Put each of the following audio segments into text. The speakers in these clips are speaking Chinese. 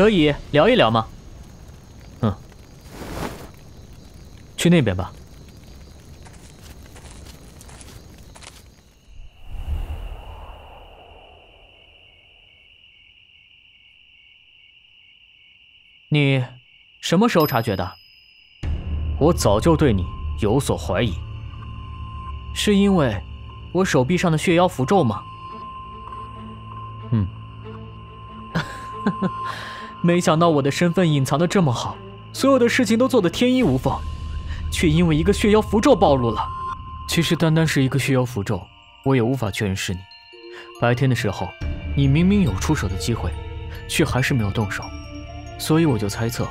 可以聊一聊吗？嗯，去那边吧。你什么时候察觉的？我早就对你有所怀疑，是因为我手臂上的血妖符咒吗？嗯，没想到我的身份隐藏的这么好，所有的事情都做得天衣无缝，却因为一个血妖符咒暴露了。其实单单是一个血妖符咒，我也无法确认是你。白天的时候，你明明有出手的机会，却还是没有动手。所以我就猜测，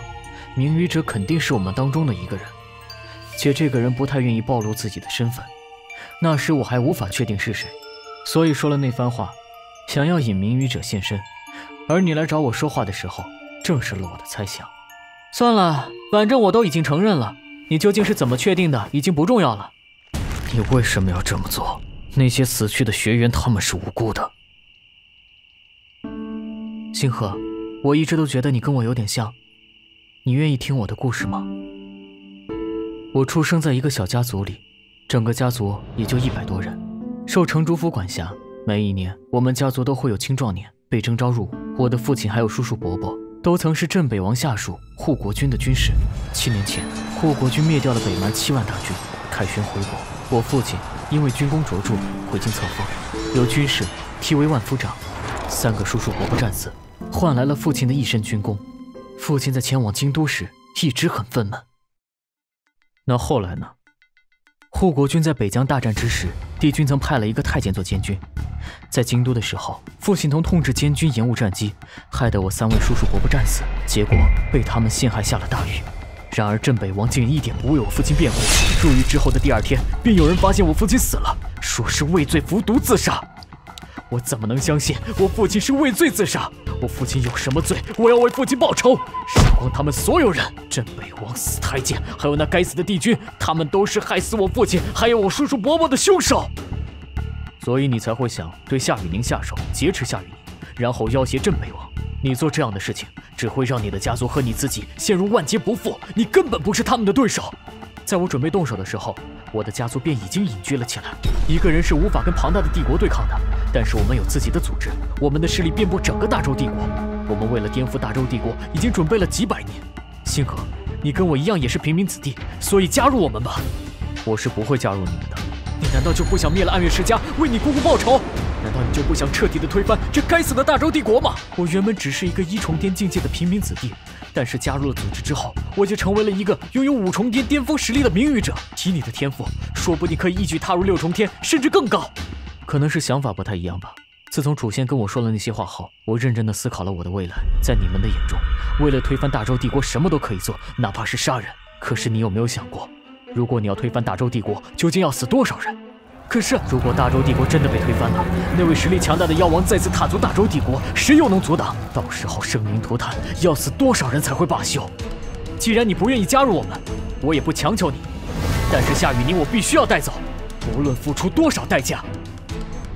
明语者肯定是我们当中的一个人，且这个人不太愿意暴露自己的身份。那时我还无法确定是谁，所以说了那番话，想要引明语者现身。而你来找我说话的时候，证实了我的猜想。算了，反正我都已经承认了，你究竟是怎么确定的，已经不重要了。你为什么要这么做？那些死去的学员，他们是无辜的。星河。我一直都觉得你跟我有点像，你愿意听我的故事吗？我出生在一个小家族里，整个家族也就一百多人，受城主府管辖。每一年，我们家族都会有青壮年被征召入伍。我的父亲还有叔叔伯伯，都曾是镇北王下属护国军的军士。七年前，护国军灭掉了北蛮七万大军，凯旋回国。我父亲因为军功卓著，回京册封，由军士提为万夫长。三个叔叔伯伯战死。换来了父亲的一身军功。父亲在前往京都时一直很愤懑。那后来呢？护国军在北疆大战之时，帝君曾派了一个太监做监军。在京都的时候，父亲同痛斥监军延误战机，害得我三位叔叔伯伯战死，结果被他们陷害下了大狱。然而镇北王竟一点不为我父亲辩护。入狱之后的第二天，便有人发现我父亲死了，说是畏罪服毒自杀。我怎么能相信我父亲是畏罪自杀？我父亲有什么罪？我要为父亲报仇，杀光他们所有人！镇北王、死太监，还有那该死的帝君，他们都是害死我父亲，还有我叔叔伯伯的凶手。所以你才会想对夏雨宁下手，劫持夏雨宁，然后要挟镇北王。你做这样的事情，只会让你的家族和你自己陷入万劫不复。你根本不是他们的对手。在我准备动手的时候，我的家族便已经隐居了起来。一个人是无法跟庞大的帝国对抗的，但是我们有自己的组织，我们的势力遍布整个大周帝国。我们为了颠覆大周帝国，已经准备了几百年。星河，你跟我一样也是平民子弟，所以加入我们吧。我是不会加入你们的。你难道就不想灭了暗月世家，为你姑姑报仇？难道你就不想彻底的推翻这该死的大周帝国吗？我原本只是一个一重天境界的平民子弟。但是加入了组织之后，我就成为了一个拥有五重天巅峰实力的名誉者。以你的天赋，说不定可以一举踏入六重天，甚至更高。可能是想法不太一样吧。自从楚仙跟我说了那些话后，我认真的思考了我的未来。在你们的眼中，为了推翻大周帝国，什么都可以做，哪怕是杀人。可是你有没有想过，如果你要推翻大周帝国，究竟要死多少人？可是，如果大周帝国真的被推翻了，那位实力强大的妖王再次踏足大周帝国，谁又能阻挡？到时候生灵涂炭，要死多少人才会罢休？既然你不愿意加入我们，我也不强求你。但是夏雨宁，我必须要带走，无论付出多少代价。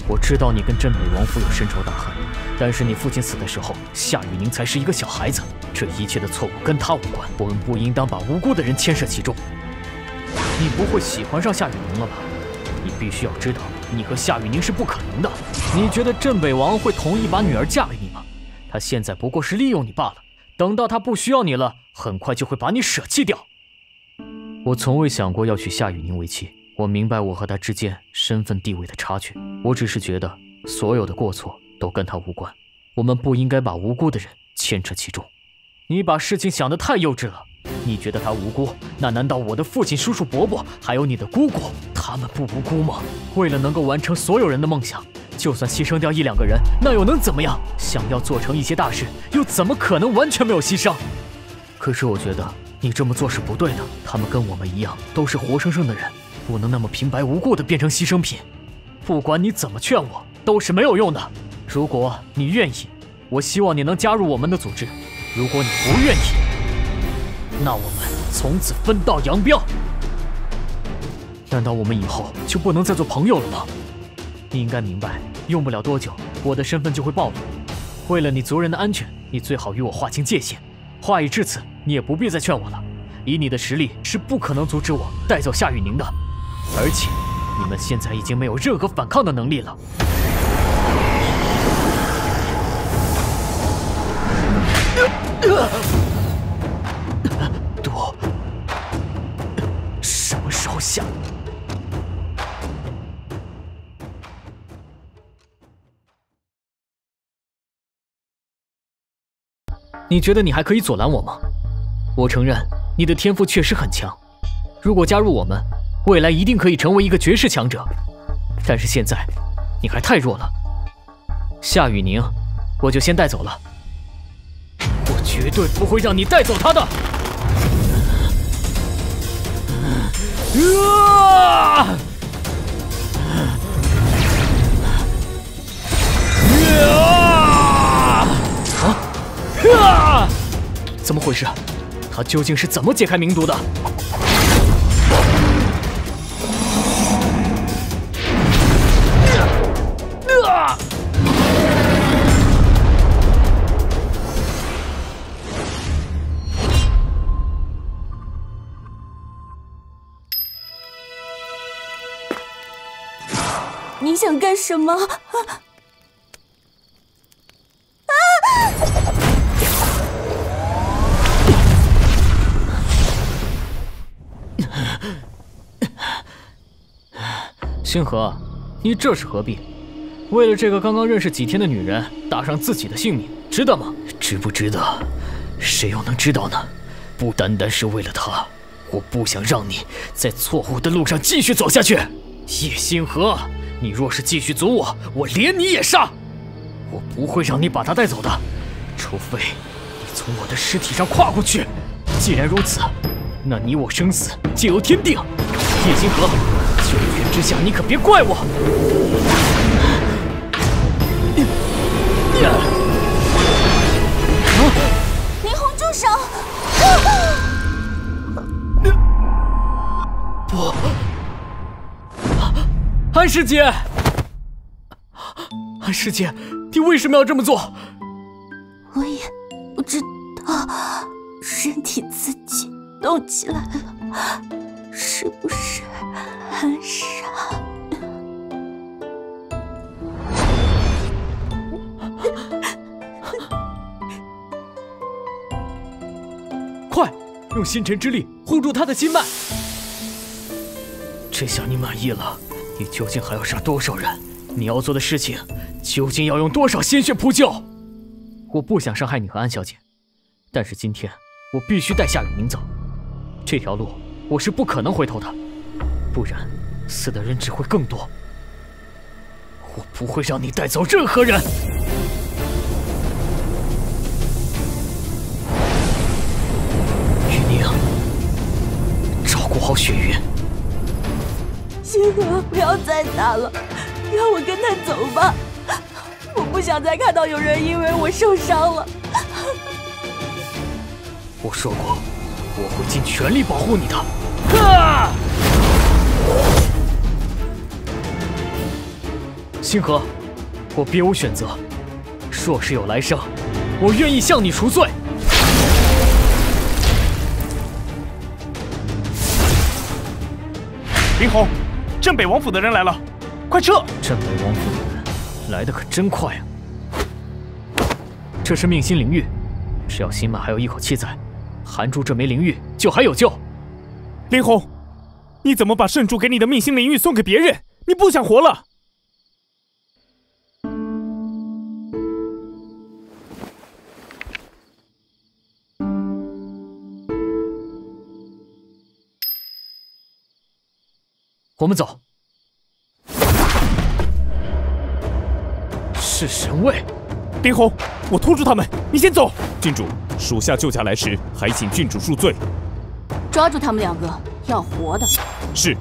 我知道你跟镇北王府有深仇大恨，但是你父亲死的时候，夏雨宁才是一个小孩子，这一切的错误跟他无关。我们不应当把无辜的人牵涉其中。你不会喜欢上夏雨宁了吧？你必须要知道，你和夏雨宁是不可能的。你觉得镇北王会同意把女儿嫁给你吗？他现在不过是利用你罢了。等到他不需要你了，很快就会把你舍弃掉。我从未想过要娶夏雨宁为妻。我明白我和他之间身份地位的差距。我只是觉得所有的过错都跟他无关。我们不应该把无辜的人牵扯其中。你把事情想得太幼稚了。你觉得他无辜？那难道我的父亲、叔叔、伯伯，还有你的姑姑，他们不无辜吗？为了能够完成所有人的梦想，就算牺牲掉一两个人，那又能怎么样？想要做成一些大事，又怎么可能完全没有牺牲？可是我觉得你这么做是不对的。他们跟我们一样，都是活生生的人，不能那么平白无故的变成牺牲品。不管你怎么劝我，都是没有用的。如果你愿意，我希望你能加入我们的组织；如果你不愿意，那我们从此分道扬镳。难道我们以后就不能再做朋友了吗？你应该明白，用不了多久，我的身份就会暴露。为了你族人的安全，你最好与我划清界限。话已至此，你也不必再劝我了。以你的实力，是不可能阻止我带走夏雨宁的。而且，你们现在已经没有任何反抗的能力了。下？你觉得你还可以阻拦我吗？我承认你的天赋确实很强，如果加入我们，未来一定可以成为一个绝世强者。但是现在，你还太弱了。夏雨宁，我就先带走了。我绝对不会让你带走他的。啊！啊！啊怎么回事？他究竟是怎么解开冥毒的？干什么？星河，你这是何必？为了这个刚刚认识几天的女人，搭上自己的性命，值得吗？值不值得，谁又能知道呢？不单单是为了她，我不想让你在错误的路上继续走下去。叶星河，你若是继续阻我，我连你也杀！我不会让你把他带走的，除非你从我的尸体上跨过去。既然如此，那你我生死皆由天定。叶星河。九泉之下，你可别怪我！林红，住手！不，安师姐，安师姐，你为什么要这么做？我也不知道，身体自己动起来了，是不是？很傻，快用星辰之力护住他的心脉。这下你满意了？你究竟还要杀多少人？你要做的事情究竟要用多少鲜血铺就？我不想伤害你和安小姐，但是今天我必须带夏雨宁走。这条路我是不可能回头的。不然，死的人只会更多。我不会让你带走任何人。雨宁，照顾好雪云。星河，不要再打了，让我跟他走吧。我不想再看到有人因为我受伤了。我说过，我会尽全力保护你的。啊！星河，我别无选择。若是有来生，我愿意向你赎罪。林红，镇北王府的人来了，快撤！镇北王府的人来的可真快啊！这是命星灵玉，只要心脉还有一口气在，含住这枚灵玉就还有救。林红。你怎么把圣主给你的命星灵玉送给别人？你不想活了？我们走。是神卫，林红，我拖住他们，你先走。郡主，属下救驾来迟，还请郡主恕罪。抓住他们两个，要活的。是。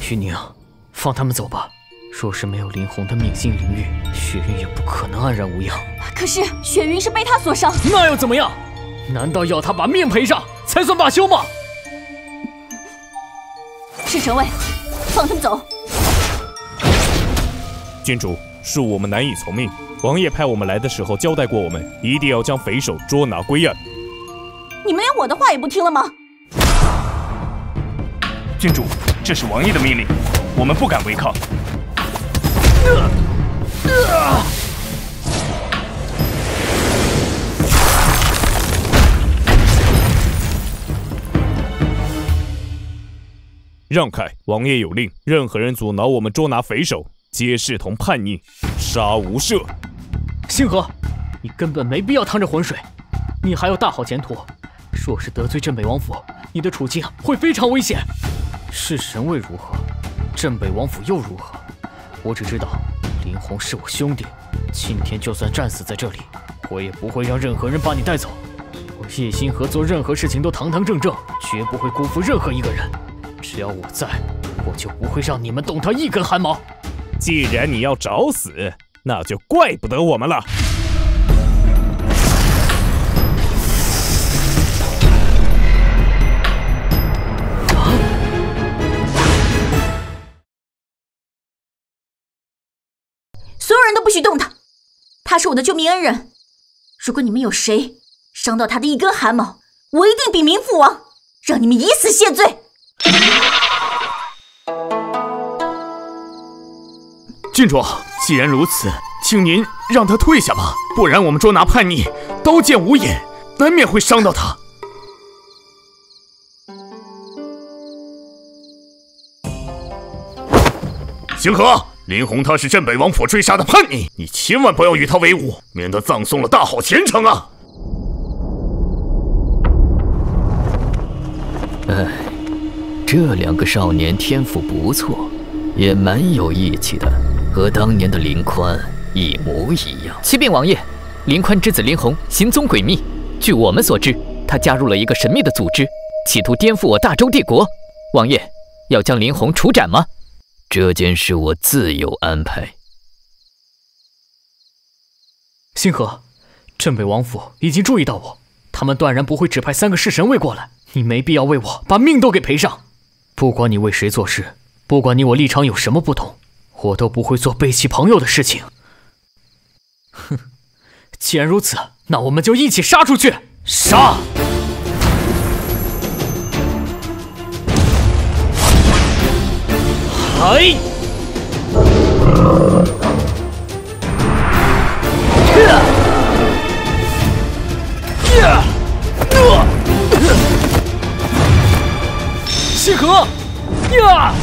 徐宁，放他们走吧。若是没有林红的命星灵玉，雪云也不可能安然无恙。可是雪云是被他所伤，那又怎么样？难道要他把命赔上才算罢休吗？是神位，放他们走。郡主，恕我们难以从命。王爷派我们来的时候交代过我们，一定要将匪首捉拿归案。你们连我的话也不听了吗？郡主，这是王爷的命令，我们不敢违抗。让开！王爷有令，任何人阻挠我们捉拿匪首，皆视同叛逆，杀无赦。星河，你根本没必要趟这浑水，你还有大好前途。若是得罪镇北王府，你的处境会非常危险。是神位如何，镇北王府又如何？我只知道林红是我兄弟，今天就算战死在这里，我也不会让任何人把你带走。我叶星河做任何事情都堂堂正正，绝不会辜负任何一个人。只要我在，我就不会让你们动他一根汗毛。既然你要找死，那就怪不得我们了。所有人都不许动他，他是我的救命恩人。如果你们有谁伤到他的一根汗毛，我一定禀明父王，让你们以死谢罪。郡主，既然如此，请您让他退下吧，不然我们捉拿叛逆，刀剑无眼，难免会伤到他。星河，林红他是镇北王府追杀的叛逆，你千万不要与他为伍，免得葬送了大好前程啊！哎，这两个少年天赋不错，也蛮有义气的，和当年的林宽一模一样。启禀王爷，林宽之子林红行踪诡秘，据我们所知，他加入了一个神秘的组织，企图颠覆我大周帝国。王爷要将林红处斩吗？这件事我自有安排。星河，镇北王府已经注意到我，他们断然不会只派三个侍神卫过来。你没必要为我把命都给赔上。不管你为谁做事，不管你我立场有什么不同，我都不会做背弃朋友的事情。哼，既然如此，那我们就一起杀出去！杀！哎！星河，呀！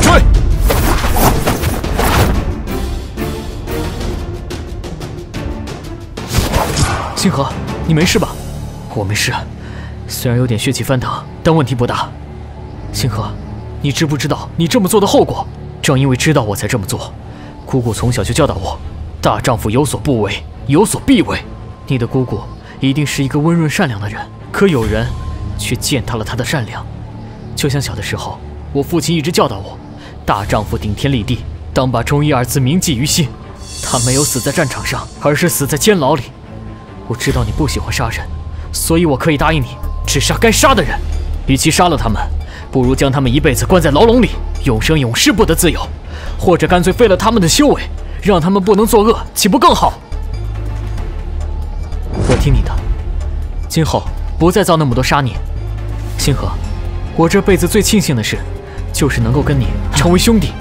追！星河，你没事吧？我没事，虽然有点血气翻腾，但问题不大。星河，你知不知道你这么做的后果？正因为知道我才这么做。姑姑从小就教导我，大丈夫有所不为，有所必为。你的姑姑一定是一个温润善良的人，可有人却践踏了她的善良。就像小的时候，我父亲一直教导我，大丈夫顶天立地，当把忠义二字铭记于心。他没有死在战场上，而是死在监牢里。我知道你不喜欢杀人，所以我可以答应你，只杀该杀的人。与其杀了他们，不如将他们一辈子关在牢笼里，永生永世不得自由；或者干脆废了他们的修为，让他们不能作恶，岂不更好？我听你的，今后不再造那么多杀孽。星河，我这辈子最庆幸的事，就是能够跟你成为兄弟。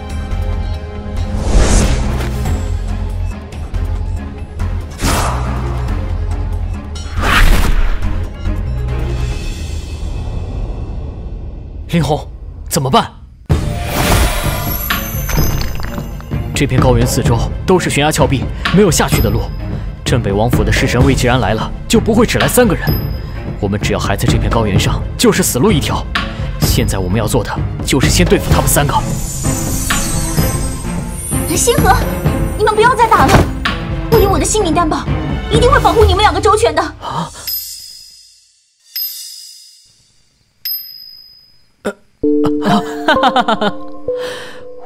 林红，怎么办？这片高原四周都是悬崖峭壁，没有下去的路。镇北王府的侍神卫既然来了，就不会只来三个人。我们只要还在这片高原上，就是死路一条。现在我们要做的，就是先对付他们三个。星河，你们不要再打了，我以我的性命担保，一定会保护你们两个周全的。啊！哈哈哈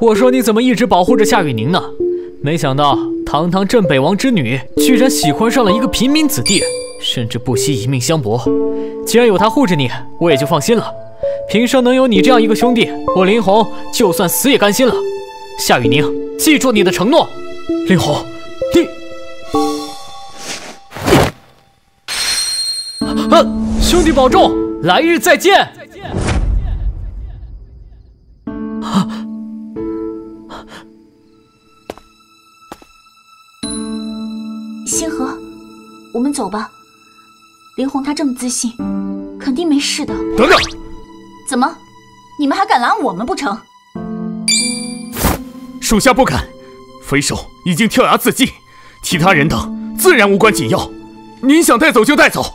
我说你怎么一直保护着夏雨宁呢？没想到堂堂镇北王之女，居然喜欢上了一个平民子弟，甚至不惜一命相搏。既然有他护着你，我也就放心了。平生能有你这样一个兄弟，我林红就算死也甘心了。夏雨宁，记住你的承诺。林红，你，啊，兄弟保重，来日再见。星河，我们走吧。林红她这么自信，肯定没事的。等等，怎么，你们还敢拦我们不成？属下不敢。匪首已经跳崖自尽，其他人等自然无关紧要。您想带走就带走。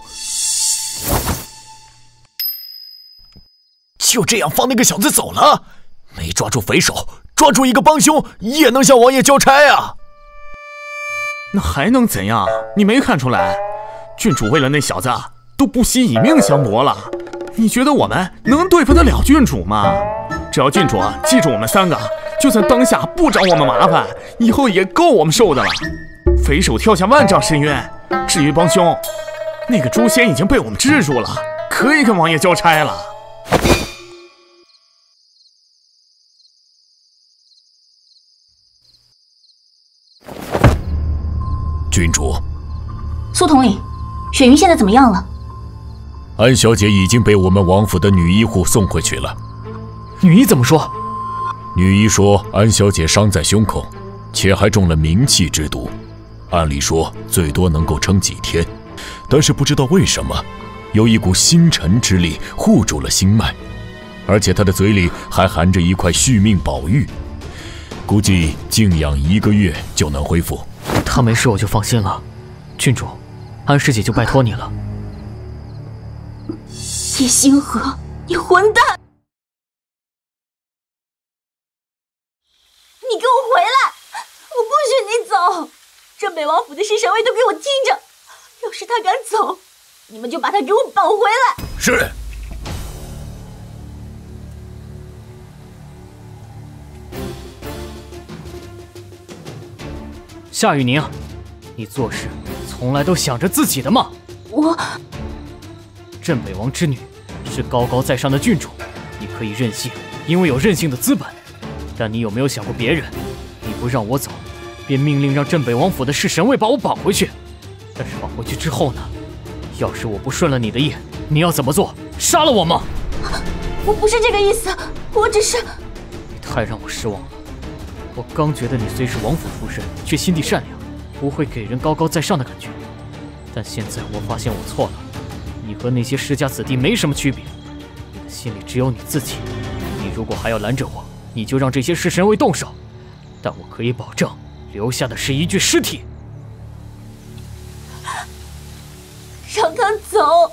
就这样放那个小子走了？没抓住匪首，抓住一个帮凶也能向王爷交差啊！那还能怎样？你没看出来，郡主为了那小子都不惜以命相搏了。你觉得我们能对付得了郡主吗？只要郡主记住我们三个。就算当下不找我们麻烦，以后也够我们受的了。匪首跳下万丈深渊，至于帮凶，那个诛仙已经被我们制住了，可以跟王爷交差了。郡主，苏统领，雪云现在怎么样了？安小姐已经被我们王府的女医护送回去了。女医怎么说？女医说，安小姐伤在胸口，且还中了冥气之毒。按理说，最多能够撑几天，但是不知道为什么，有一股星辰之力护住了心脉，而且她的嘴里还含着一块续命宝玉，估计静养一个月就能恢复。她没事，我就放心了。郡主，安师姐就拜托你了。叶星河，你混蛋！你给我回来！我不许你走！镇北王府的侍神卫都给我听着，要是他敢走，你们就把他给我绑回来。是。夏雨宁，你做事从来都想着自己的吗？我，镇北王之女，是高高在上的郡主，你可以任性，因为有任性的资本。但你有没有想过别人？你不让我走，便命令让镇北王府的侍神卫把我绑回去。但是绑回去之后呢？要是我不顺了你的意，你要怎么做？杀了我吗？我不是这个意思，我只是……你太让我失望了。我刚觉得你虽是王府出身，却心地善良，不会给人高高在上的感觉。但现在我发现我错了，你和那些世家子弟没什么区别，你的心里只有你自己。你如果还要拦着我，你就让这些尸神卫动手，但我可以保证，留下的是一具尸体。让他走。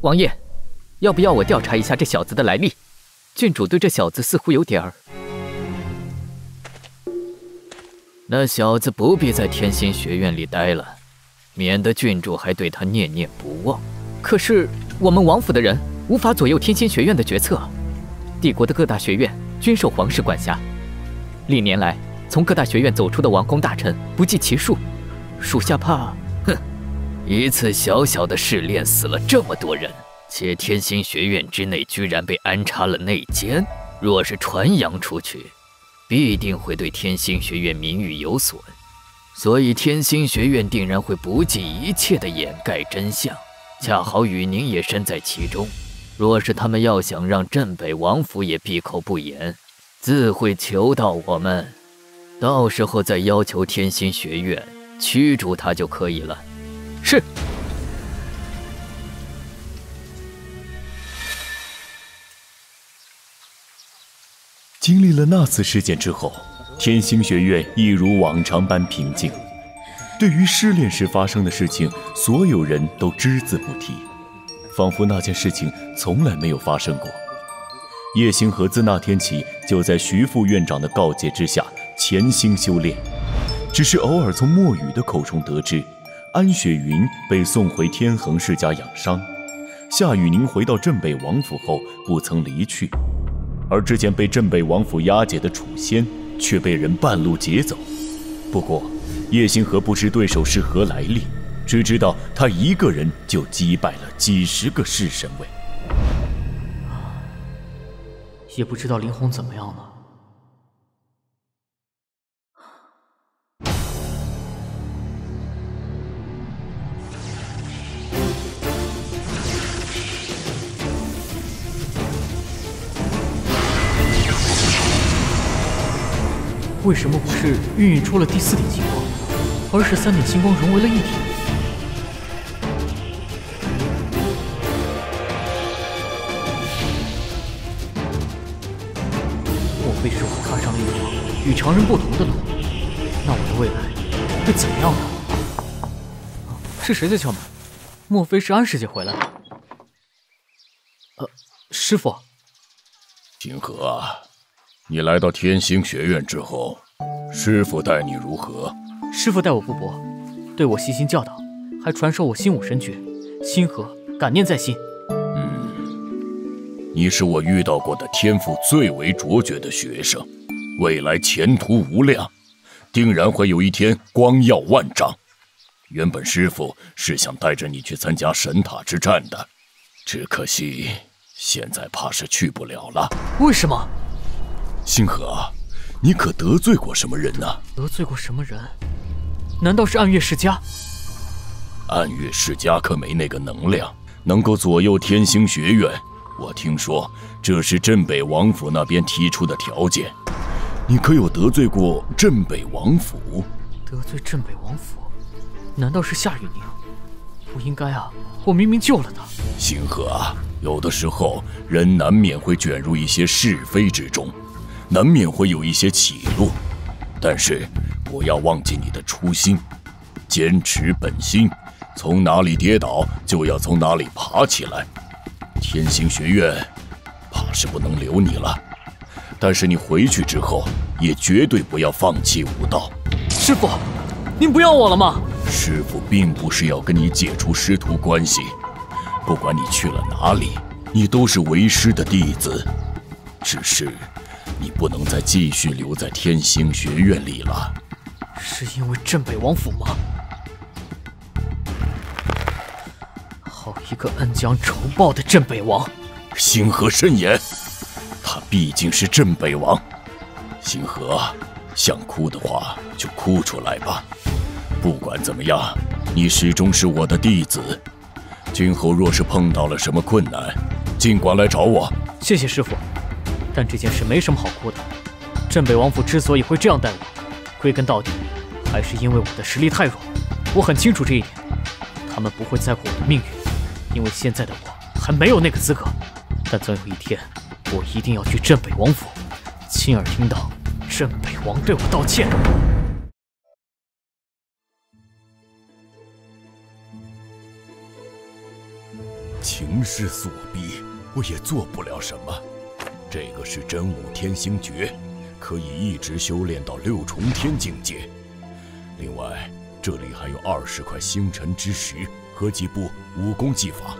王爷。要不要我调查一下这小子的来历？郡主对这小子似乎有点儿……那小子不必在天心学院里待了，免得郡主还对他念念不忘。可是我们王府的人无法左右天心学院的决策，帝国的各大学院均受皇室管辖。历年来，从各大学院走出的王公大臣不计其数，属下怕……哼，一次小小的试炼死了这么多人。且天心学院之内居然被安插了内奸，若是传扬出去，必定会对天心学院名誉有损，所以天心学院定然会不计一切的掩盖真相。恰好雨宁也身在其中，若是他们要想让镇北王府也闭口不言，自会求到我们，到时候再要求天心学院驱逐他就可以了。是。经历了那次事件之后，天星学院一如往常般平静。对于失恋时发生的事情，所有人都只字不提，仿佛那件事情从来没有发生过。叶星河自那天起就在徐副院长的告诫之下潜心修炼，只是偶尔从墨雨的口中得知，安雪云被送回天恒世家养伤，夏雨宁回到镇北王府后不曾离去，而之前被镇北王府押解的楚仙却被人半路劫走。不过，叶星河不知对手是何来历，只知道他一个人就击败了几十个弑神位。也不知道林红怎么样了。为什么不是孕育出了第四点星光，而是三点星光融为了一体？莫非是我踏上了一条与常人不同的路，那我的未来会怎么样呢？是谁在敲门？莫非是安师姐回来了？呃，师傅。星河，你来到天星学院之后，师傅待你如何？师傅待我不薄，对我悉心教导，还传授我心武神诀。星河感念在心。嗯你是我遇到过的天赋最为卓绝的学生，未来前途无量，定然会有一天光耀万丈。原本师傅是想带着你去参加神塔之战的，只可惜现在怕是去不了了。为什么？星河，你可得罪过什么人呢？得罪过什么人？难道是暗月世家？暗月世家可没那个能量，能够左右天星学院。我听说这是镇北王府那边提出的条件，你可有得罪过镇北王府？得罪镇北王府？难道是夏雨宁？不应该啊！我明明救了他。星河啊，有的时候人难免会卷入一些是非之中，难免会有一些起落，但是不要忘记你的初心，坚持本心，从哪里跌倒就要从哪里爬起来。天星学院怕是不能留你了，但是你回去之后也绝对不要放弃武道。师傅，您不要我了吗？师傅并不是要跟你解除师徒关系，不管你去了哪里，你都是为师的弟子。只是你不能再继续留在天星学院里了。是因为镇北王府吗？好一个恩将仇报的镇北王，星河慎言，他毕竟是镇北王。星河，想哭的话就哭出来吧。不管怎么样，你始终是我的弟子。今后若是碰到了什么困难，尽管来找我。谢谢师傅，但这件事没什么好哭的。镇北王府之所以会这样待我，归根到底还是因为我的实力太弱。我很清楚这一点，他们不会在乎我的命运。因为现在的我还没有那个资格，但总有一天，我一定要去镇北王府，亲耳听到镇北王对我道歉。情势所逼，我也做不了什么。这个是真武天星诀，可以一直修炼到六重天境界。另外，这里还有二十块星辰之石。和几部武功技法，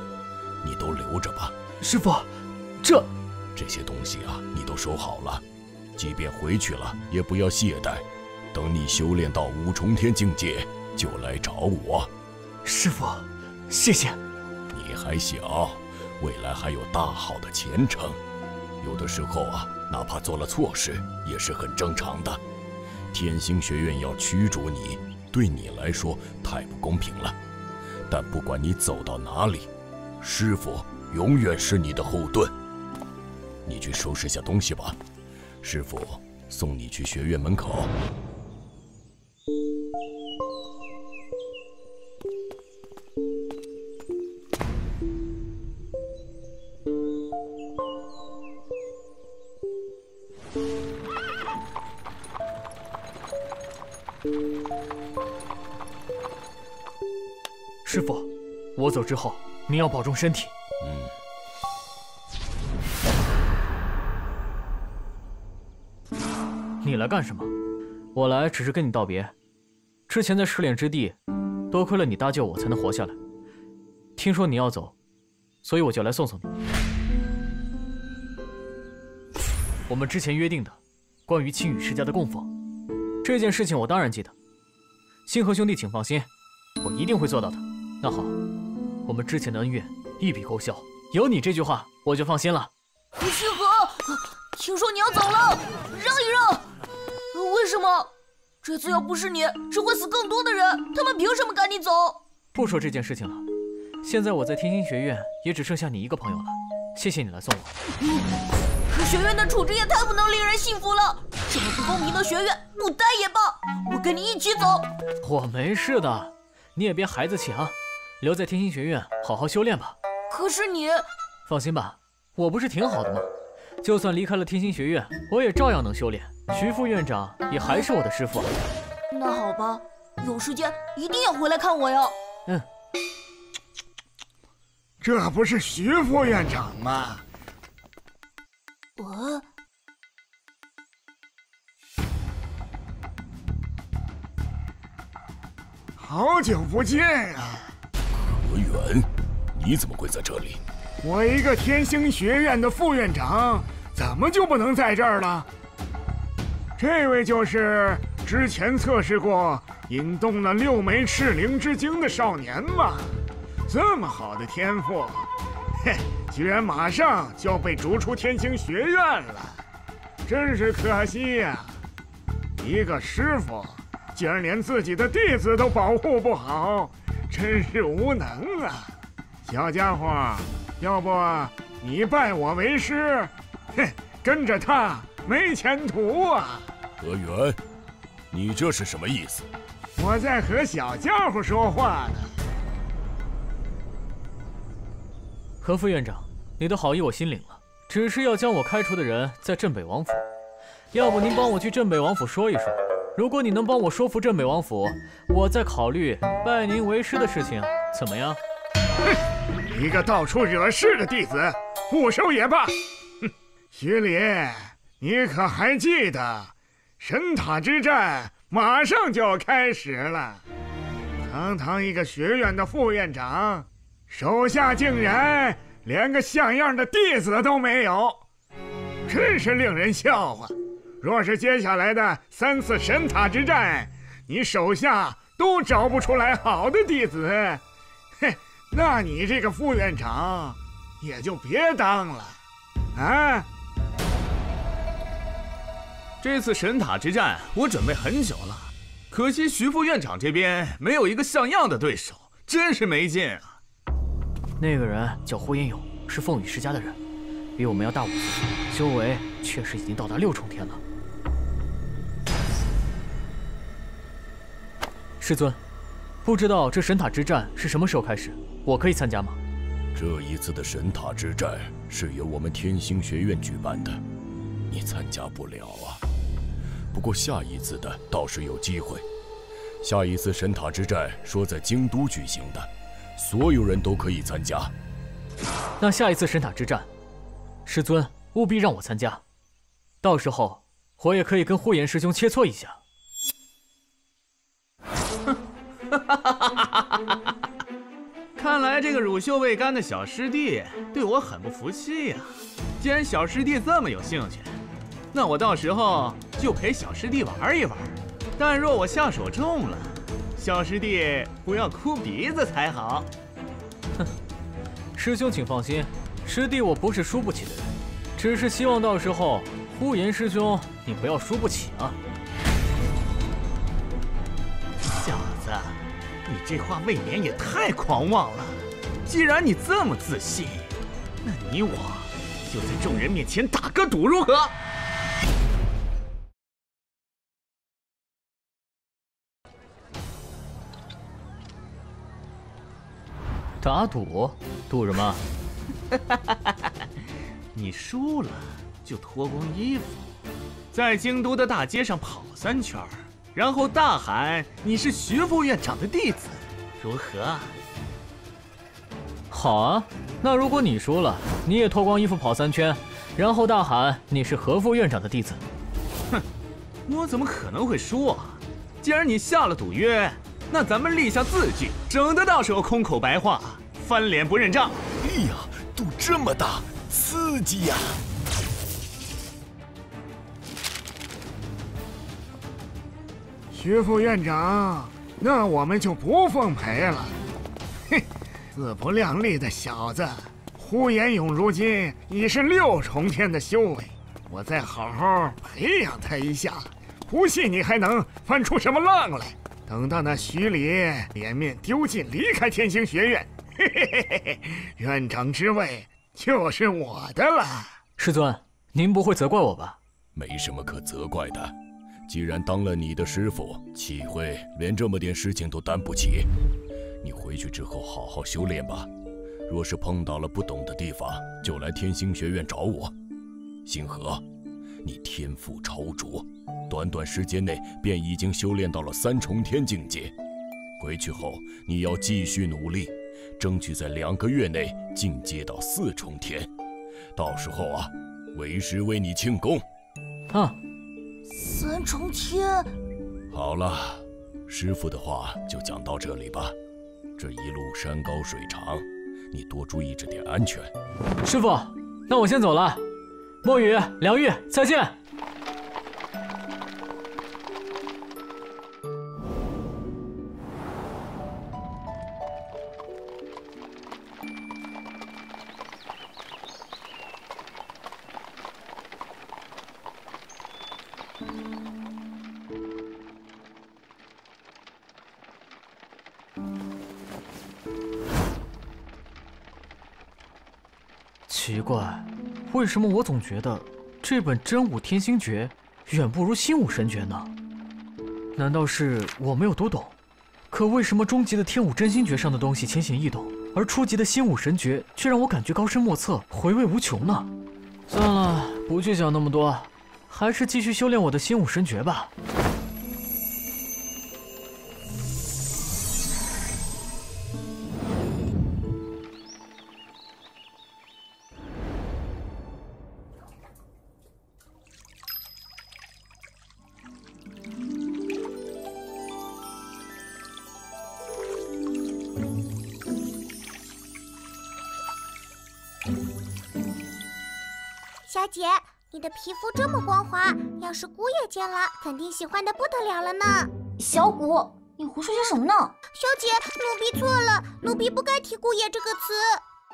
你都留着吧。师傅，这这些东西啊，你都收好了。即便回去了，也不要懈怠。等你修炼到五重天境界，就来找我。师傅，谢谢。你还小，未来还有大好的前程。有的时候啊，哪怕做了错事，也是很正常的。天星学院要驱逐你，对你来说太不公平了。但不管你走到哪里，师傅永远是你的后盾。你去收拾下东西吧，师傅送你去学院门口。师傅，我走之后，您要保重身体。嗯。你来干什么？我来只是跟你道别。之前在试炼之地，多亏了你搭救我才能活下来。听说你要走，所以我就来送送你。我们之前约定的，关于青羽世家的供奉，这件事情我当然记得。星河兄弟，请放心，我一定会做到的。那好，我们之前的恩怨一笔勾销，有你这句话，我就放心了。星河，听说你要走了，让一让。为什么？这次要不是你，只会死更多的人。他们凭什么赶你走？不说这件事情了，现在我在天星学院也只剩下你一个朋友了。谢谢你来送我。学院的处置也太不能令人信服了！这么不公平的学院，不待也罢。我跟你一起走。我没事的，你也别孩子气啊，留在天星学院好好修炼吧。可是你，放心吧，我不是挺好的吗？就算离开了天星学院，我也照样能修炼。徐副院长也还是我的师傅。那好吧，有时间一定要回来看我哟。嗯。这不是徐副院长吗？我好久不见啊，何源，你怎么会在这里？我一个天星学院的副院长，怎么就不能在这儿了？这位就是之前测试过引动了六枚赤灵之精的少年吗？这么好的天赋，嘿。居然马上就要被逐出天星学院了，真是可惜呀！一个师傅竟然连自己的弟子都保护不好，真是无能啊！小家伙，要不你拜我为师？哼，跟着他没前途啊！何源，你这是什么意思？我在和小家伙说话呢。何副院长。你的好意我心领了，只是要将我开除的人在镇北王府，要不您帮我去镇北王府说一说，如果你能帮我说服镇北王府，我再考虑拜您为师的事情，怎么样？哼，一个到处惹事的弟子，不收也罢。哼，徐礼，你可还记得，神塔之战马上就要开始了，堂堂一个学院的副院长，手下竟然……连个像样的弟子都没有，真是令人笑话。若是接下来的三次神塔之战，你手下都找不出来好的弟子，嘿，那你这个副院长也就别当了。啊！这次神塔之战我准备很久了，可惜徐副院长这边没有一个像样的对手，真是没劲啊。那个人叫呼延勇，是凤羽世家的人，比我们要大五岁，修为确实已经到达六重天了。师尊，不知道这神塔之战是什么时候开始？我可以参加吗？这一次的神塔之战是由我们天星学院举办的，你参加不了啊。不过下一次的倒是有机会。下一次神塔之战说在京都举行的。所有人都可以参加。那下一次神塔之战，师尊务必让我参加，到时候我也可以跟呼延师兄切磋一下。哼，看来这个乳臭未干的小师弟对我很不服气呀。既然小师弟这么有兴趣，那我到时候就陪小师弟玩一玩。但若我下手重了，小师弟不要哭鼻子才好。哼，师兄请放心，师弟我不是输不起的人，只是希望到时候呼延师兄你不要输不起啊。小子，你这话未免也太狂妄了。既然你这么自信，那你我就在众人面前打个赌，如何？打赌？赌什么？你输了就脱光衣服，在京都的大街上跑三圈，然后大喊你是徐副院长的弟子，如何？好啊，那如果你输了，你也脱光衣服跑三圈，然后大喊你是何副院长的弟子。哼，我怎么可能会输啊？既然你下了赌约，那咱们立下字据，省得到时候空口白话，翻脸不认账。哎呀，赌这么大，刺激呀！徐副院长，那我们就不奉陪了。嘿，自不量力的小子！呼延勇如今已是六重天的修为，我再好好培养他一下，不信你还能翻出什么浪来。等到那徐礼脸面丢尽，离开天星学院，嘿嘿嘿嘿，院长之位就是我的了。师尊，您不会责怪我吧？没什么可责怪的。既然当了你的师傅，岂会连这么点事情都担不起？你回去之后好好修炼吧。若是碰到了不懂的地方，就来天星学院找我。星河，你天赋超卓，短短时间内便已经修炼到了三重天境界。回去后你要继续努力，争取在两个月内进阶到四重天。到时候啊，为师为你庆功。嗯。三重天，好了，师傅的话就讲到这里吧。这一路山高水长，你多注意着点安全。师傅，那我先走了。墨雨、梁玉，再见。为什么我总觉得这本真武天星诀远不如心武神诀呢？难道是我没有读懂？可为什么中级的天武真心诀上的东西浅显易懂，而初级的心武神诀却让我感觉高深莫测、回味无穷呢？算了，不去想那么多，还是继续修炼我的心武神诀吧。你的皮肤这么光滑，要是姑爷见了，肯定喜欢的不得了了呢。小谷，你胡说些什么呢？小姐，奴婢错了，奴婢不该提姑爷这个词。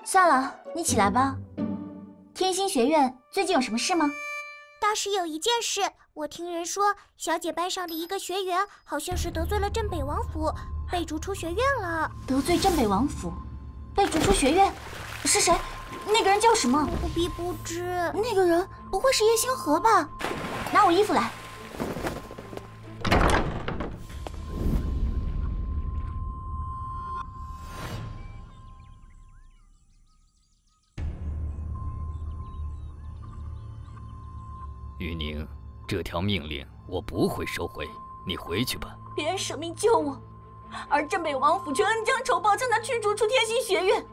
算了，你起来吧。天星学院最近有什么事吗？倒是有一件事，我听人说，小姐班上的一个学员好像是得罪了镇北王府，被逐出学院了。得罪镇北王府，被逐出学院，是谁？那个人叫什么？奴婢不知。那个人不会是叶星河吧？拿我衣服来。雨宁，这条命令我不会收回，你回去吧。别人舍命救我，而镇北王府却恩将仇报，将他驱逐出天心学院。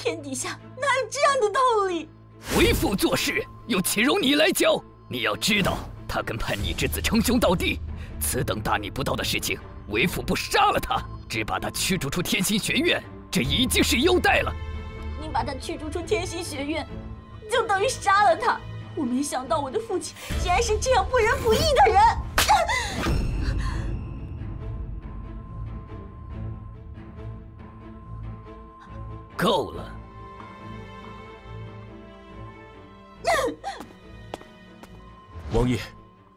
天底下哪有这样的道理？为父做事又岂容你来教？你要知道，他跟叛逆之子称兄道弟，此等大逆不道的事情，为父不杀了他，只把他驱逐出天心学院，这已经是优待了。你把他驱逐出天心学院，就等于杀了他。我没想到我的父亲竟然是这样不仁不义的人。够了！王爷，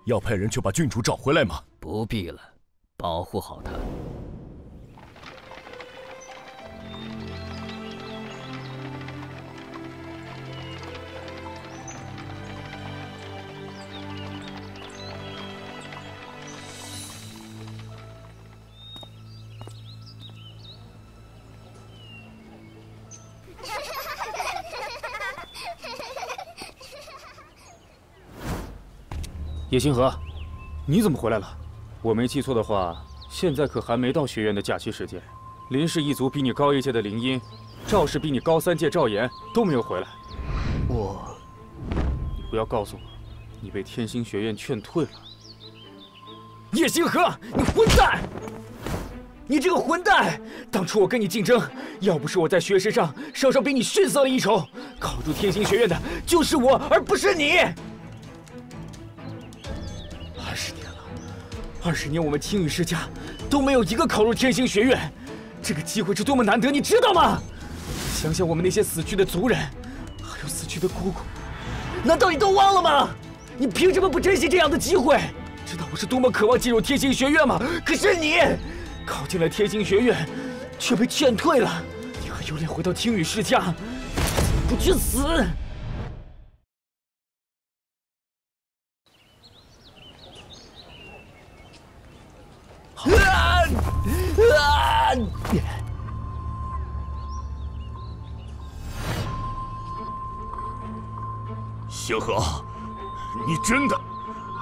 要派人去把郡主找回来吗？不必了，保护好他。叶星河，你怎么回来了？我没记错的话，现在可还没到学院的假期时间。林氏一族比你高一届的林音，赵氏比你高三届赵岩都没有回来。我……你不要告诉我，你被天星学院劝退了。叶星河，你混蛋！你这个混蛋！当初我跟你竞争，要不是我在学识上稍稍比你逊色了一筹，考入天星学院的就是我，而不是你。二十年我们青羽世家都没有一个考入天星学院，这个机会是多么难得，你知道吗？想想我们那些死去的族人，还有死去的姑姑，难道你都忘了吗？你凭什么不珍惜这样的机会？知道我是多么渴望进入天星学院吗？可是你。考进了天星学院，却被劝退了。你还有脸回到青羽世家？不去死！星河，你真的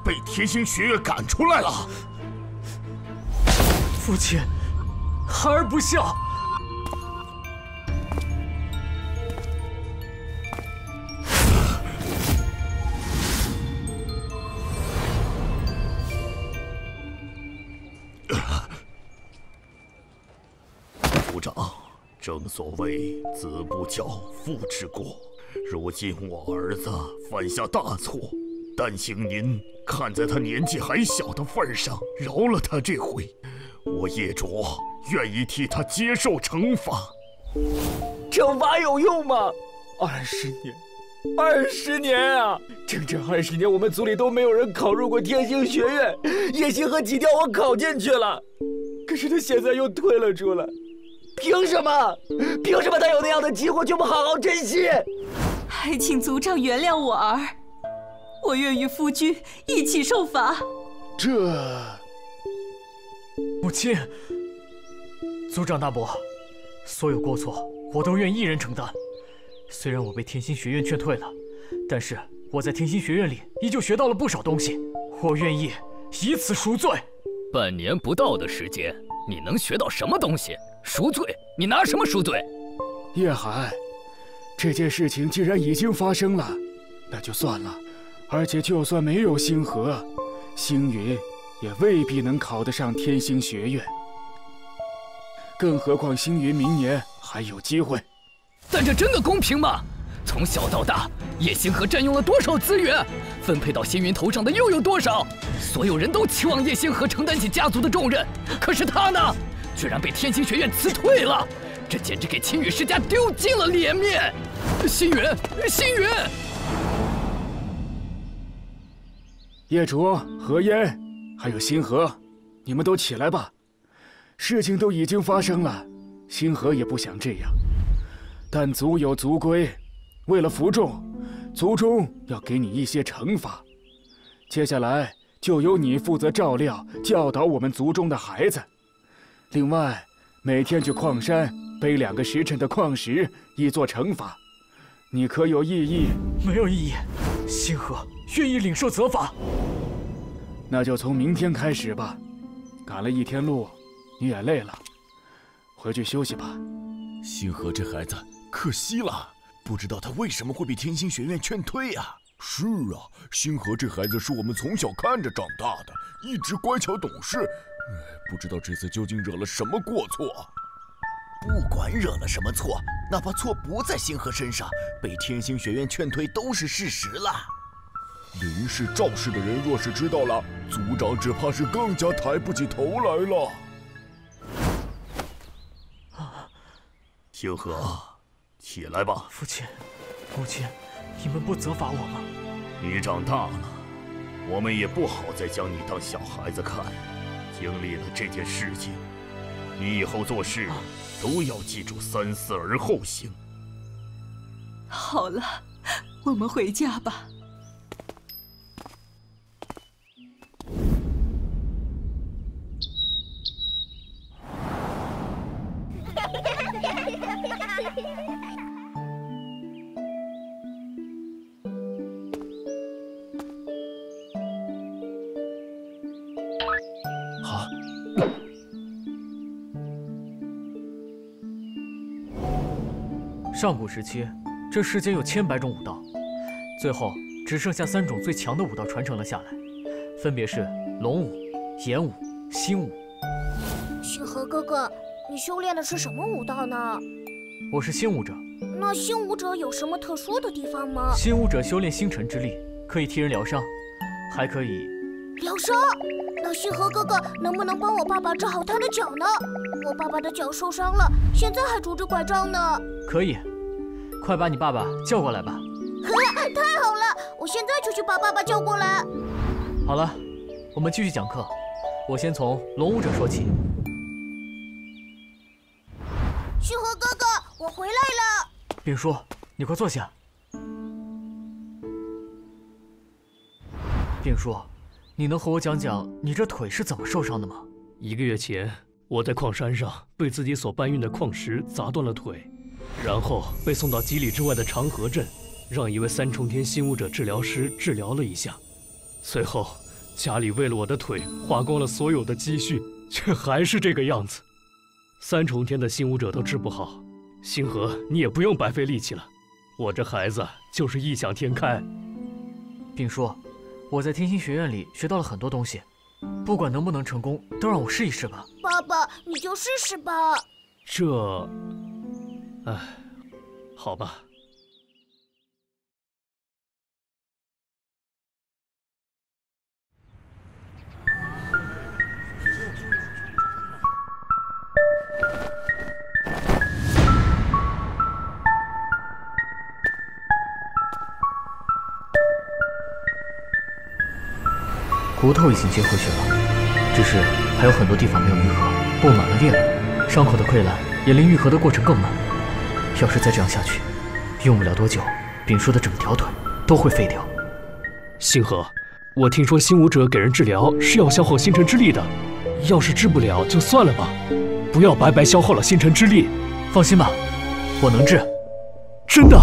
被天星学院赶出来了？父亲，孩儿不孝。族长，正所谓子不教，父之过。如今我儿子犯下大错，但请您看在他年纪还小的份上，饶了他这回。我叶卓愿意替他接受惩罚。惩罚有用吗？二十年，二十年啊！整整二十年，我们族里都没有人考入过天星学院。叶星河挤掉我考进去了，可是他现在又退了出来，凭什么？凭什么他有那样的机会就不好好珍惜？还请族长原谅我儿，我愿与夫君一起受罚。这。母亲，族长大伯，所有过错我都愿一人承担。虽然我被天心学院劝退了，但是我在天心学院里依旧学到了不少东西，我愿意以此赎罪。半年不到的时间，你能学到什么东西？赎罪？你拿什么赎罪？叶寒，这件事情既然已经发生了，那就算了。而且就算没有星河，星云。也未必能考得上天星学院，更何况星云明年还有机会。但这真的公平吗？从小到大，叶星河占用了多少资源？分配到星云头上的又有多少？所有人都期望叶星河承担起家族的重任，可是他呢，居然被天星学院辞退了，这简直给青羽世家丢尽了脸面。星云，星云，叶卓，何烟。还有星河，你们都起来吧。事情都已经发生了，星河也不想这样，但族有族规，为了服众，族中要给你一些惩罚。接下来就由你负责照料、教导我们族中的孩子。另外，每天去矿山背两个时辰的矿石，以作惩罚。你可有异议？没有异议。星河愿意领受责罚。那就从明天开始吧，赶了一天路，你也累了，回去休息吧。星河这孩子可惜了，不知道他为什么会被天星学院劝退呀？是啊，星河这孩子是我们从小看着长大的，一直乖巧懂事，不知道这次究竟惹了什么过错。不管惹了什么错，哪怕错不在星河身上，被天星学院劝退都是事实了。林氏、赵氏的人若是知道了，族长只怕是更加抬不起头来了。星河，起来吧。父亲、母亲，你们不责罚我吗？你长大了，我们也不好再将你当小孩子看。经历了这件事情，你以后做事都要记住三思而后行。好了，我们回家吧。上古时期，这世间有千百种武道，最后只剩下三种最强的武道传承了下来，分别是龙武、炎武、星武。星河哥哥，你修炼的是什么武道呢？我是星武者。那星武者有什么特殊的地方吗？星武者修炼星辰之力，可以替人疗伤，还可以疗伤。那星河哥哥能不能帮我爸爸治好他的脚呢？我爸爸的脚受伤了，现在还拄着拐杖呢。可以，快把你爸爸叫过来吧。太好了，我现在就去把爸爸叫过来。好了，我们继续讲课。我先从龙武者说起。旭河哥哥，我回来了。丙叔，你快坐下。丙叔，你能和我讲讲你这腿是怎么受伤的吗？一个月前，我在矿山上被自己所搬运的矿石砸断了腿，然后被送到几里之外的长河镇，让一位三重天新武者治疗师治疗了一下。随后，家里为了我的腿花光了所有的积蓄，却还是这个样子。三重天的新武者都治不好，星河，你也不用白费力气了。我这孩子就是异想天开。丙叔，我在天星学院里学到了很多东西，不管能不能成功，都让我试一试吧。爸爸，你就试试吧。这，唉，好吧。骨头已经接回去了，只是还有很多地方没有愈合，布满了裂纹，伤口的溃烂也令愈合的过程更慢。要是再这样下去，用不了多久，丙叔的整条腿都会废掉。星河，我听说星武者给人治疗是要消耗星辰之力的，要是治不了就算了吧，不要白白消耗了星辰之力。放心吧，我能治。真的。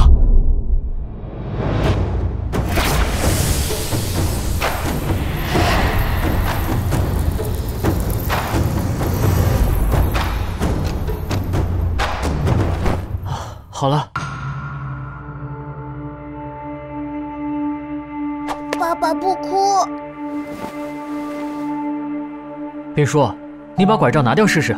好了，爸爸不哭。丙叔，你把拐杖拿掉试试。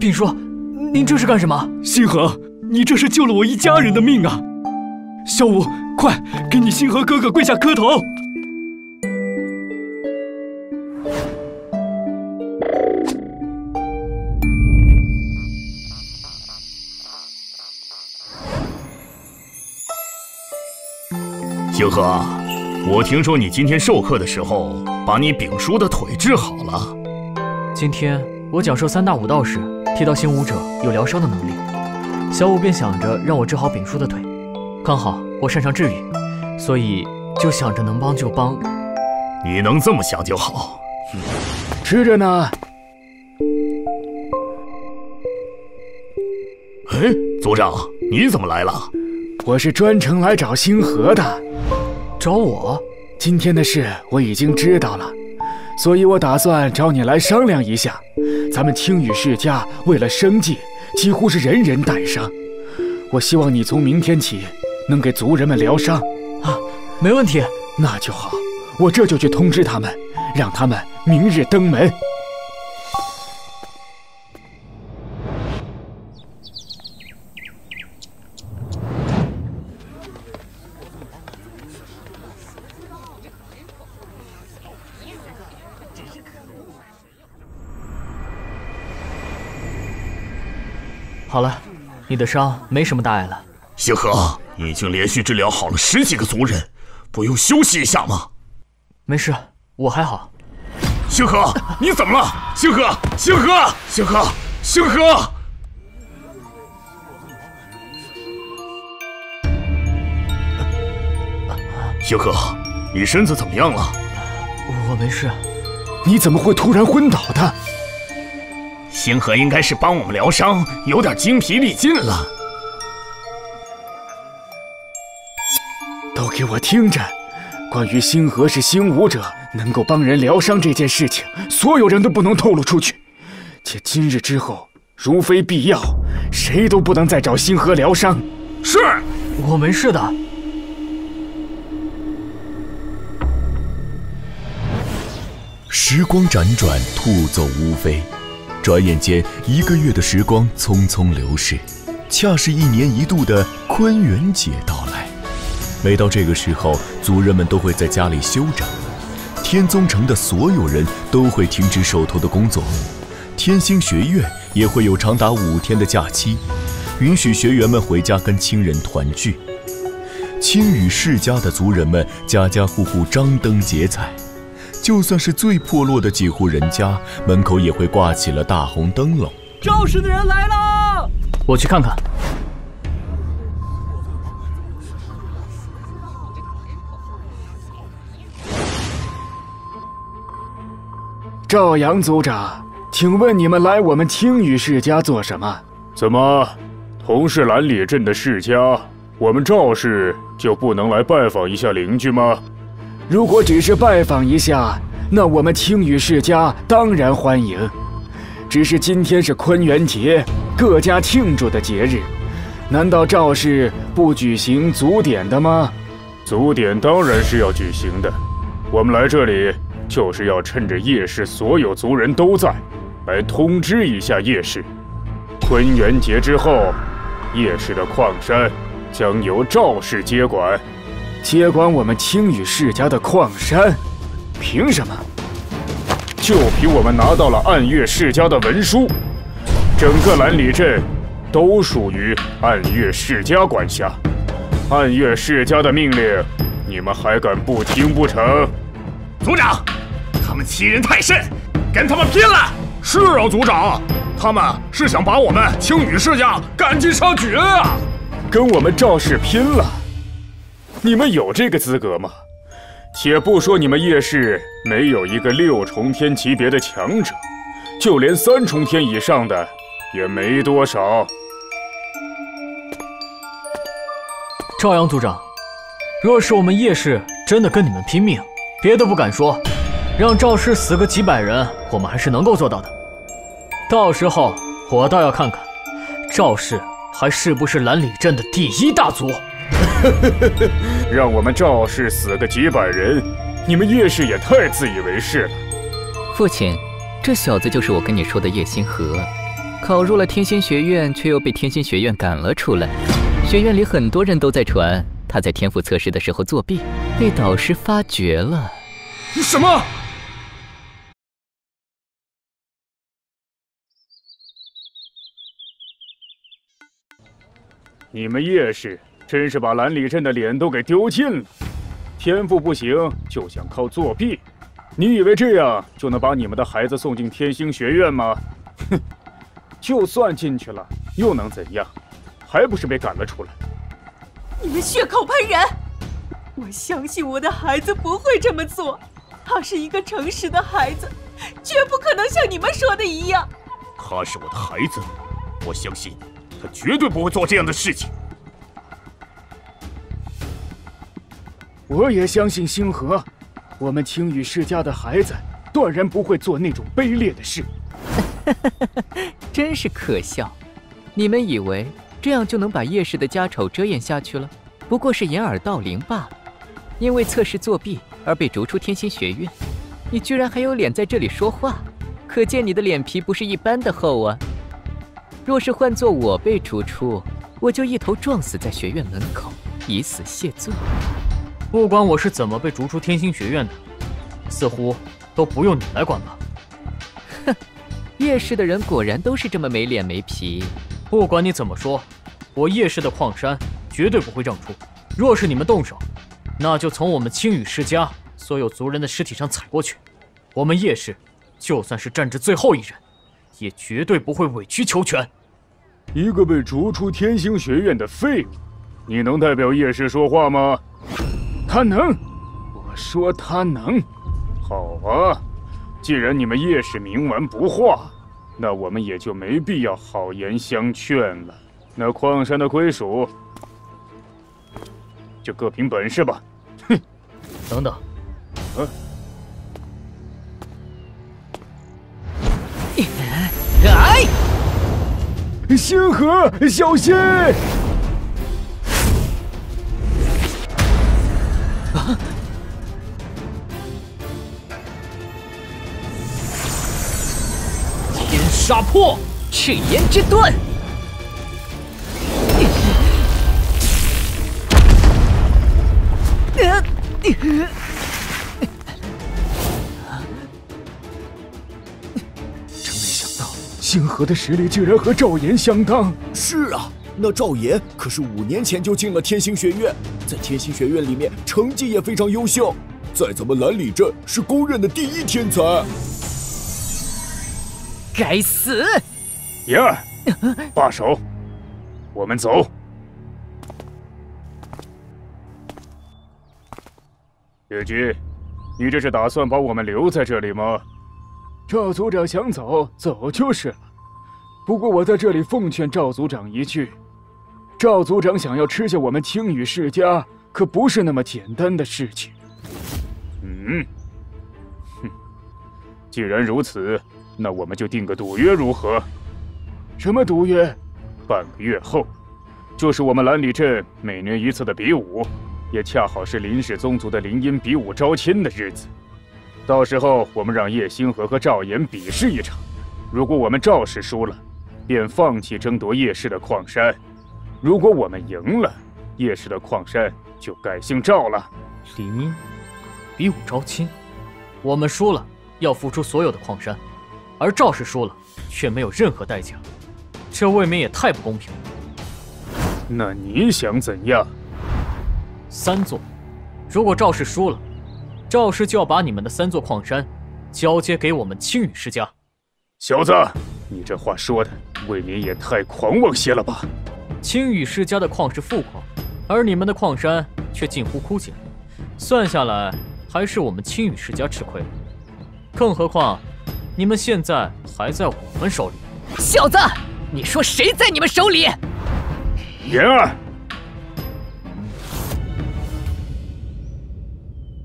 丙叔，您这是干什么？星河，你这是救了我一家人的命啊！小五，快给你星河哥哥跪下磕头！星河，我听说你今天授课的时候，把你丙叔的腿治好了。今天我讲授三大武道时，提到星武者有疗伤的能力，小五便想着让我治好丙叔的腿。刚好我擅长治愈，所以就想着能帮就帮。你能这么想就好。吃着呢。哎，族长，你怎么来了？我是专程来找星河的。找我？今天的事我已经知道了，所以我打算找你来商量一下。咱们青羽世家为了生计，几乎是人人带伤。我希望你从明天起。能给族人们疗伤，啊，没问题，那就好。我这就去通知他们，让他们明日登门。好了，你的伤没什么大碍了，星河。已经连续治疗好了十几个族人，不用休息一下吗？没事，我还好。星河，你怎么了？星河，星河，星河，星河！星河，你身子怎么样了？我没事。你怎么会突然昏倒的？星河应该是帮我们疗伤，有点精疲力尽了。都给我听着！关于星河是星武者，能够帮人疗伤这件事情，所有人都不能透露出去。且今日之后，如非必要，谁都不能再找星河疗伤。是，我没事的。时光辗转，兔走乌飞，转眼间一个月的时光匆匆流逝，恰是一年一度的坤元节到来。每到这个时候，族人们都会在家里休整，天宗城的所有人都会停止手头的工作，天星学院也会有长达五天的假期，允许学员们回家跟亲人团聚。青羽世家的族人们家家户户张灯结彩。就算是最破落的几户人家，门口也会挂起了大红灯笼。肇事的人来了，我去看看。赵阳族长，请问你们来我们青羽世家做什么？怎么，同是兰里镇的世家，我们赵氏就不能来拜访一下邻居吗？如果只是拜访一下，那我们青羽世家当然欢迎。只是今天是坤元节，各家庆祝的节日，难道赵氏不举行祖典的吗？祖典当然是要举行的。我们来这里就是要趁着叶氏所有族人都在，来通知一下叶氏，坤元节之后，叶氏的矿山将由赵氏接管。接管我们青羽世家的矿山，凭什么？就凭我们拿到了暗月世家的文书，整个兰里镇都属于暗月世家管辖。暗月世家的命令，你们还敢不听不成？族长，他们欺人太甚，跟他们拼了！是啊，族长，他们是想把我们青羽世家赶尽杀绝啊！跟我们赵氏拼了！你们有这个资格吗？且不说你们叶氏没有一个六重天级别的强者，就连三重天以上的也没多少。赵阳族长，若是我们叶氏真的跟你们拼命，别的不敢说，让赵氏死个几百人，我们还是能够做到的。到时候我倒要看看，赵氏还是不是蓝里镇的第一大族。让我们赵氏死个几百人，你们叶氏也太自以为是了。父亲，这小子就是我跟你说的叶星河，考入了天心学院，却又被天心学院赶了出来。学院里很多人都在传他在天赋测试的时候作弊，被导师发觉了。什么？你们叶氏？真是把兰里镇的脸都给丢尽了！天赋不行就想靠作弊，你以为这样就能把你们的孩子送进天星学院吗？哼！就算进去了，又能怎样？还不是被赶了出来？你们血口喷人！我相信我的孩子不会这么做，他是一个诚实的孩子，绝不可能像你们说的一样。他是我的孩子，我相信他绝对不会做这样的事情。我也相信星河，我们青羽世家的孩子断然不会做那种卑劣的事。真是可笑！你们以为这样就能把叶氏的家丑遮掩下去了？不过是掩耳盗铃罢了。因为测试作弊而被逐出天星学院，你居然还有脸在这里说话？可见你的脸皮不是一般的厚啊！若是换做我被逐出，我就一头撞死在学院门口，以死谢罪。不管我是怎么被逐出天星学院的，似乎都不用你来管吧？哼，叶氏的人果然都是这么没脸没皮。不管你怎么说，我叶氏的矿山绝对不会让出。若是你们动手，那就从我们青羽世家所有族人的尸体上踩过去。我们叶氏就算是战至最后一人，也绝对不会委曲求全。一个被逐出天星学院的废物，你能代表叶氏说话吗？他能，我说他能。好啊，既然你们叶氏冥顽不化，那我们也就没必要好言相劝了。那矿山的归属，就各凭本事吧。哼，等等，嗯，来，星河，小心！啊！天杀破，赤炎之盾。星河的实力竟然和赵岩相当。是啊，那赵岩可是五年前就进了天星学院，在天星学院里面成绩也非常优秀，在咱们蓝里镇是公认的第一天才。该死！言儿，罢手，我们走。月君，你这是打算把我们留在这里吗？赵族长想走，走就是了。不过我在这里奉劝赵族长一句：赵族长想要吃下我们青羽世家，可不是那么简单的事情。嗯，哼，既然如此，那我们就定个赌约如何？什么赌约？半个月后，就是我们兰里镇每年一次的比武。也恰好是林氏宗族的林荫比武招亲的日子，到时候我们让叶星河和赵岩比试一场。如果我们赵氏输了，便放弃争夺叶氏的矿山；如果我们赢了，叶氏的矿山就改姓赵了。林荫比武招亲，我们输了要付出所有的矿山，而赵氏输了却没有任何代价，这未免也太不公平了。那你想怎样？三座，如果赵氏输了，赵氏就要把你们的三座矿山交接给我们青羽世家。小子，你这话说的未免也太狂妄些了吧？青羽世家的矿是富矿，而你们的矿山却近乎枯竭，算下来还是我们青羽世家吃亏了。更何况，你们现在还在我们手里。小子，你说谁在你们手里？言儿。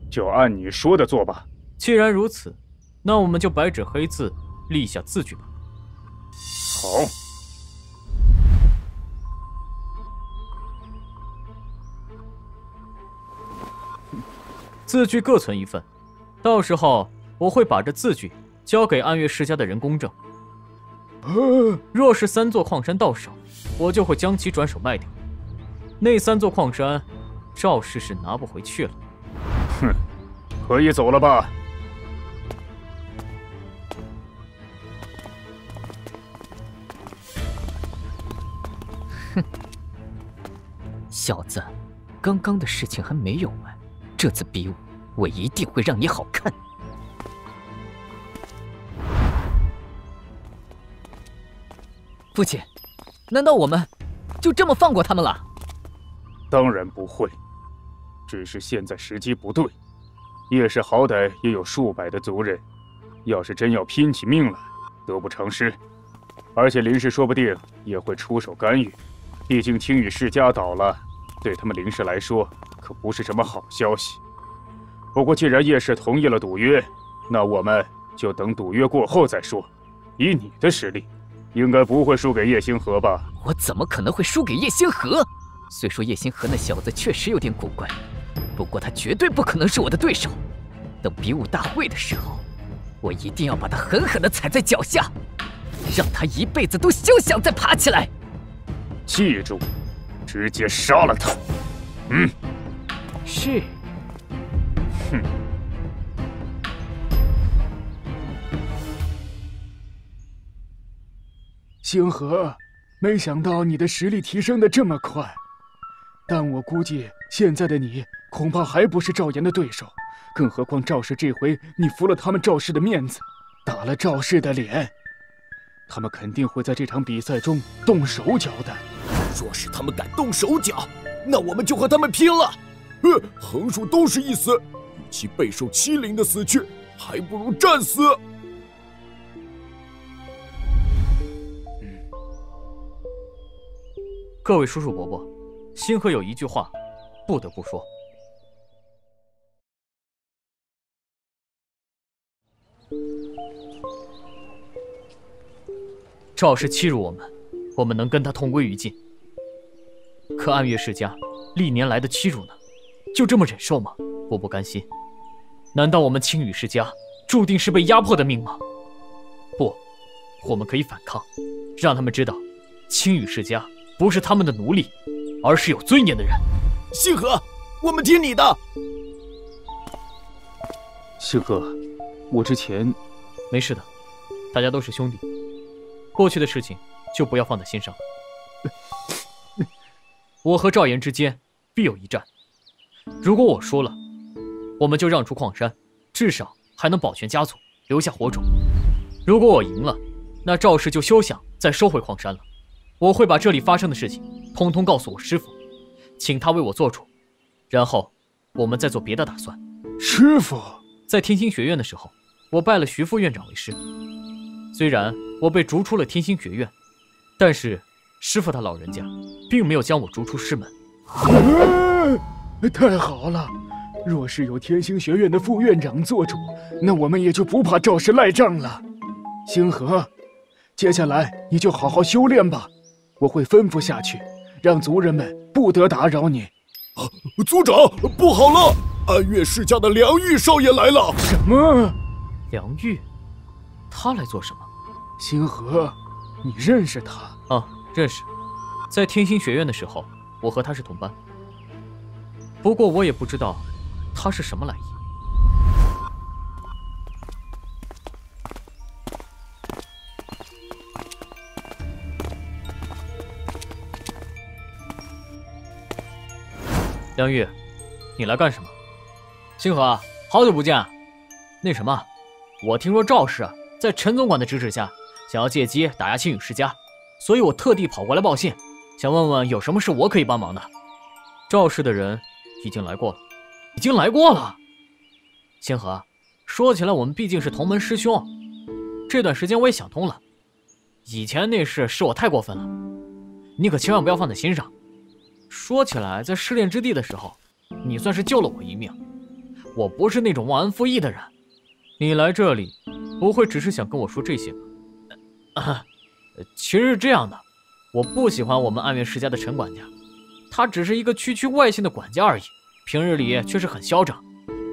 就按你说的做吧。既然如此，那我们就白纸黑字立下字据吧。好。字据各存一份，到时候我会把这字据交给暗月世家的人公证。若是三座矿山到手，我就会将其转手卖掉。那三座矿山，赵氏是拿不回去了。哼，可以走了吧？小子，刚刚的事情还没有完，这次比武我一定会让你好看。父亲，难道我们就这么放过他们了？当然不会。只是现在时机不对，叶氏好歹也有数百的族人，要是真要拼起命来，得不偿失。而且林氏说不定也会出手干预，毕竟青羽世家倒了，对他们林氏来说可不是什么好消息。不过既然叶氏同意了赌约，那我们就等赌约过后再说。以你的实力，应该不会输给叶星河吧？我怎么可能会输给叶星河？虽说叶星河那小子确实有点古怪。不过他绝对不可能是我的对手。等比武大会的时候，我一定要把他狠狠地踩在脚下，让他一辈子都休想再爬起来。记住，直接杀了他。嗯，是。哼。星河，没想到你的实力提升的这么快，但我估计现在的你。恐怕还不是赵岩的对手，更何况赵氏这回你服了他们赵氏的面子，打了赵氏的脸，他们肯定会在这场比赛中动手脚的。若是他们敢动手脚，那我们就和他们拼了！呃，横竖都是一死，与其备受欺凌的死去，还不如战死。各位叔叔伯伯，星河有一句话，不得不说。赵氏欺辱我们，我们能跟他同归于尽。可暗月世家历年来的欺辱呢？就这么忍受吗？我不甘心。难道我们青羽世家注定是被压迫的命吗？不，我们可以反抗，让他们知道，青羽世家不是他们的奴隶，而是有尊严的人。星河，我们听你的。星河，我之前没事的，大家都是兄弟，过去的事情就不要放在心上了。我和赵岩之间必有一战，如果我输了，我们就让出矿山，至少还能保全家族，留下火种；如果我赢了，那赵氏就休想再收回矿山了。我会把这里发生的事情通通告诉我师傅，请他为我做主，然后我们再做别的打算。师傅在天星学院的时候，我拜了徐副院长为师。虽然我被逐出了天星学院，但是。师傅他老人家，并没有将我逐出师门。太好了！若是有天星学院的副院长做主，那我们也就不怕赵氏赖账了。星河，接下来你就好好修炼吧，我会吩咐下去，让族人们不得打扰你。啊，族长，不好了！安岳世家的梁玉少爷来了。什么？梁玉？他来做什么？星河，你认识他？啊。认识，在天星学院的时候，我和他是同班。不过我也不知道他是什么来意。梁玉，你来干什么？星河，好久不见。那什么，我听说赵氏在陈总管的指使下，想要借机打压青羽世家。所以我特地跑过来报信，想问问有什么事我可以帮忙的。赵氏的人已经来过了，已经来过了。星河，说起来我们毕竟是同门师兄，这段时间我也想通了，以前那事是我太过分了，你可千万不要放在心上。说起来，在试炼之地的时候，你算是救了我一命。我不是那种忘恩负义的人，你来这里不会只是想跟我说这些吧？啊其实是这样的，我不喜欢我们暗月世家的陈管家，他只是一个区区外姓的管家而已，平日里却是很嚣张，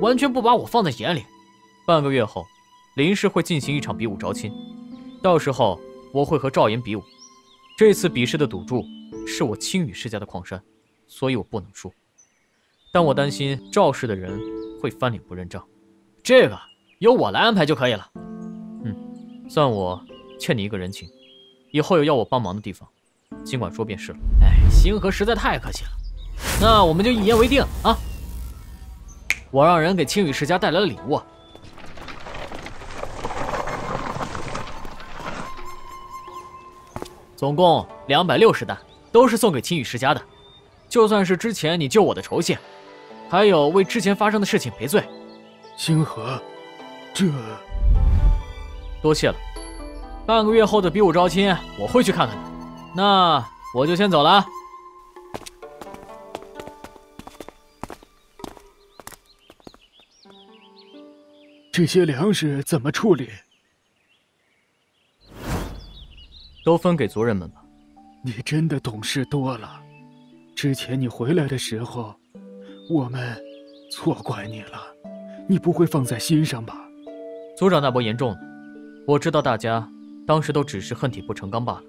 完全不把我放在眼里。半个月后，林氏会进行一场比武招亲，到时候我会和赵岩比武。这次比试的赌注是我青羽世家的矿山，所以我不能输。但我担心赵氏的人会翻脸不认账，这个由我来安排就可以了。嗯，算我欠你一个人情。以后有要我帮忙的地方，尽管说便是了。哎，星河实在太客气了，那我们就一言为定啊！我让人给青羽世家带来了礼物，总共两百六十担，都是送给青羽世家的，就算是之前你救我的酬谢，还有为之前发生的事情赔罪。星河，这多谢了。半个月后的比武招亲，我会去看看的。那我就先走了。这些粮食怎么处理？都分给族人们吧。你真的懂事多了。之前你回来的时候，我们错怪你了。你不会放在心上吧？族长大伯严重了。我知道大家。当时都只是恨铁不成钢罢了。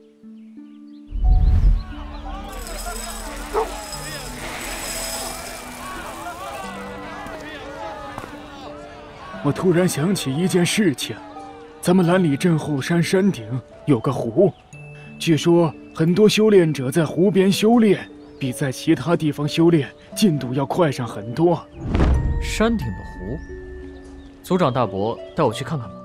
我突然想起一件事情，咱们兰里镇后山山顶有个湖，据说很多修炼者在湖边修炼，比在其他地方修炼进度要快上很多。山顶的湖，族长大伯带我去看看吧。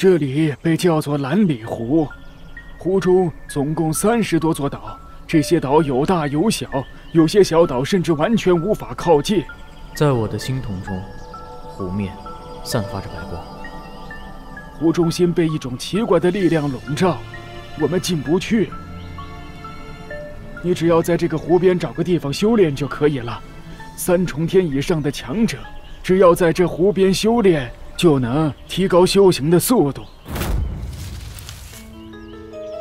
这里被叫做蓝里湖，湖中总共三十多座岛，这些岛有大有小，有些小岛甚至完全无法靠近。在我的心瞳中，湖面散发着白光，湖中心被一种奇怪的力量笼罩，我们进不去。你只要在这个湖边找个地方修炼就可以了。三重天以上的强者，只要在这湖边修炼，就能提高修行的速度。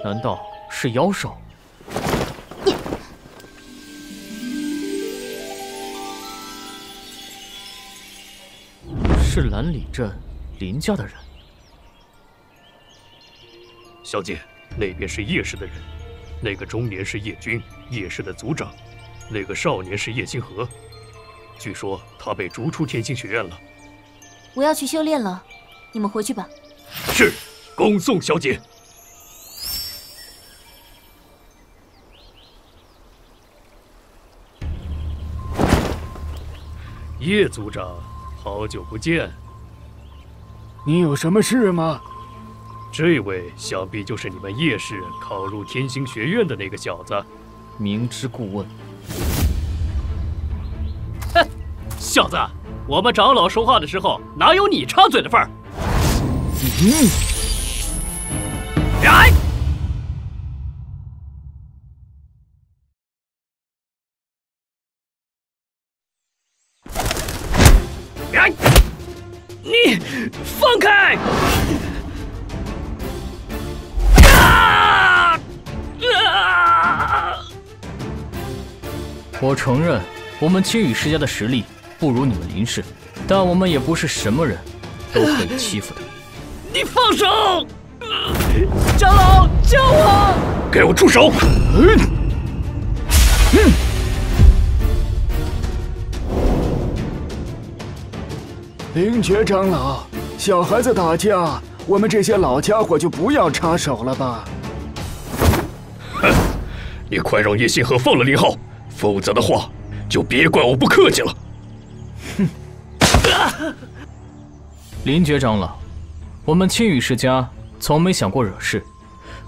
难道是妖兽？是蓝里镇林家的人。小姐，那边是叶氏的人，那个中年是叶军，叶氏的族长，那个少年是叶星河。据说他被逐出天星学院了。我要去修炼了，你们回去吧。是，恭送小姐。叶族长，好久不见。你有什么事吗？这位想必就是你们叶氏考入天星学院的那个小子。明知故问。哼，小子，我们长老说话的时候哪有你插嘴的份儿？嗯。你放开！啊！啊！我承认，我们青羽世家的实力不如你们林氏，但我们也不是什么人都可以欺负的。你放手！长老，救我！给我住手！嗯。嗯。灵觉长老，小孩子打架，我们这些老家伙就不要插手了吧。哼，你快让叶星河放了林浩，否则的话，就别怪我不客气了。林觉长老，我们青羽世家从没想过惹事，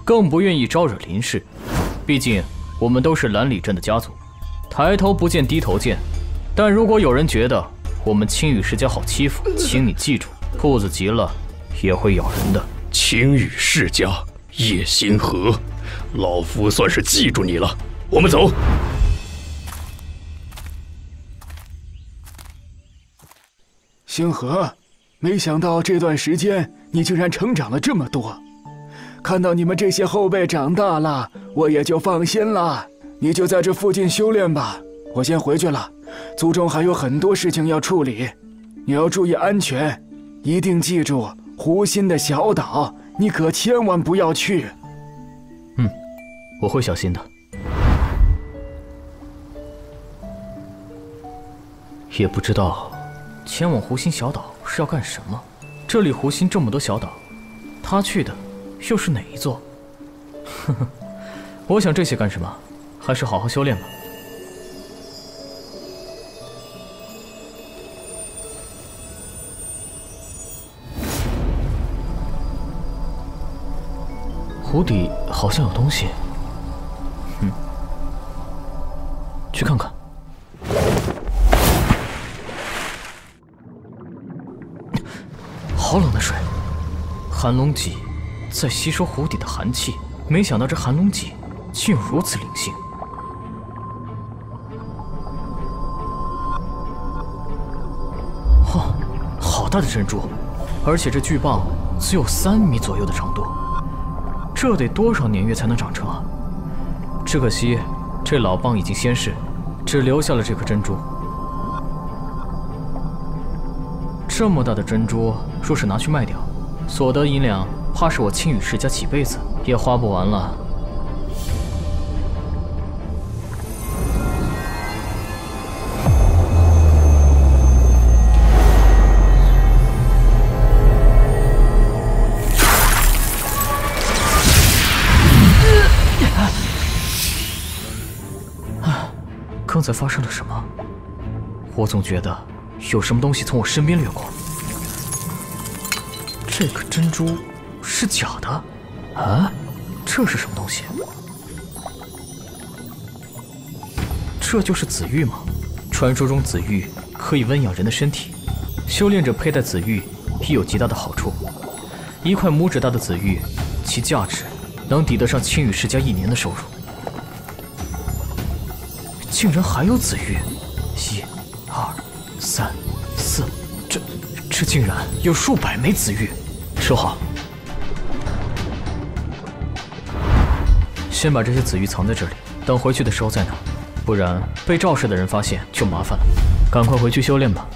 更不愿意招惹林氏。毕竟我们都是蓝里镇的家族，抬头不见低头见。但如果有人觉得……我们青羽世家好欺负，请你记住，兔子急了也会咬人的。青羽世家叶星河，老夫算是记住你了。我们走。星河，没想到这段时间你竟然成长了这么多。看到你们这些后辈长大了，我也就放心了。你就在这附近修炼吧，我先回去了。族中还有很多事情要处理，你要注意安全，一定记住湖心的小岛，你可千万不要去。嗯，我会小心的。也不知道前往湖心小岛是要干什么。这里湖心这么多小岛，他去的又是哪一座？呵呵，我想这些干什么？还是好好修炼吧。湖底好像有东西，嗯，去看看。好冷的水，寒龙脊在吸收湖底的寒气。没想到这寒龙脊竟如此灵性。嚯，好大的珍珠，而且这巨蚌只有三米左右的长度。这得多少年月才能长成啊！只可惜，这老蚌已经仙逝，只留下了这颗珍珠。这么大的珍珠，若是拿去卖掉，所得银两，怕是我青羽世家几辈子也花不完了。刚才发生了什么？我总觉得有什么东西从我身边掠过。这颗珍珠是假的？啊，这是什么东西？这就是紫玉吗？传说中紫玉可以温养人的身体，修炼者佩戴紫玉亦有极大的好处。一块拇指大的紫玉，其价值能抵得上青羽世家一年的收入。竟然还有紫玉！一、二、三、四，这这竟然有数百枚紫玉！收好，先把这些紫玉藏在这里，等回去的时候再拿，不然被赵氏的人发现就麻烦了。赶快回去修炼吧。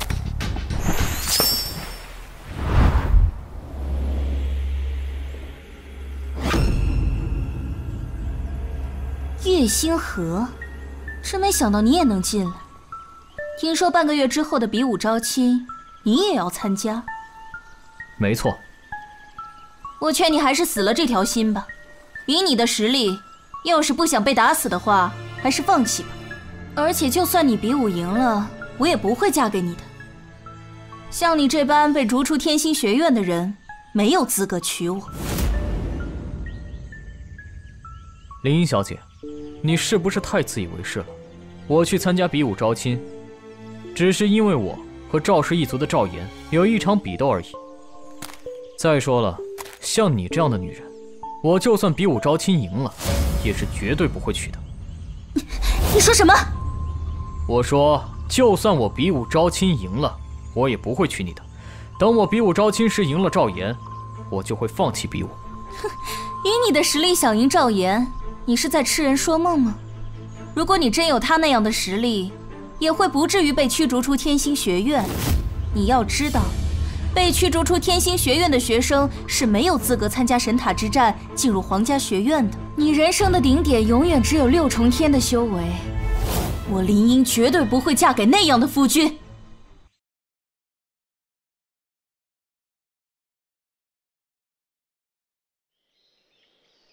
月星河，真没想到你也能进来。听说半个月之后的比武招亲，你也要参加。没错。我劝你还是死了这条心吧。以你的实力，要是不想被打死的话，还是放弃吧。而且，就算你比武赢了，我也不会嫁给你的。像你这般被逐出天星学院的人，没有资格娶我。林音小姐。你是不是太自以为是了？我去参加比武招亲，只是因为我和赵氏一族的赵岩有一场比斗而已。再说了，像你这样的女人，我就算比武招亲赢了，也是绝对不会娶的。你说什么？我说，就算我比武招亲赢了，我也不会娶你的。等我比武招亲时赢了赵岩，我就会放弃比武。哼，以你的实力想赢赵岩？你是在痴人说梦吗？如果你真有他那样的实力，也会不至于被驱逐出天星学院。你要知道，被驱逐出天星学院的学生是没有资格参加神塔之战，进入皇家学院的。你人生的顶点永远只有六重天的修为。我林英绝对不会嫁给那样的夫君。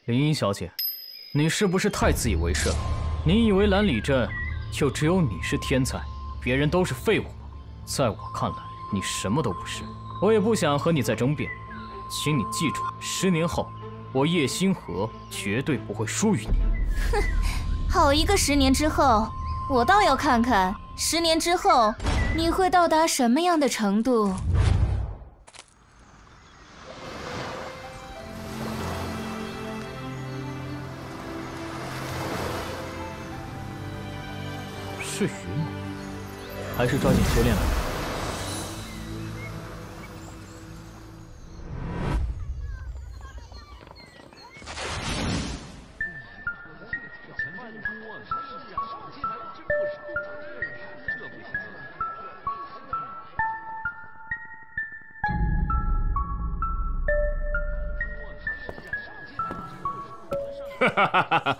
林英小姐。你是不是太自以为是了？你以为蓝里镇就只有你是天才，别人都是废物吗？在我看来，你什么都不是。我也不想和你再争辩，请你记住，十年后，我叶星河绝对不会输于你。哼，好一个十年之后，我倒要看看十年之后你会到达什么样的程度。还是抓紧修炼吧。哈哈哈哈！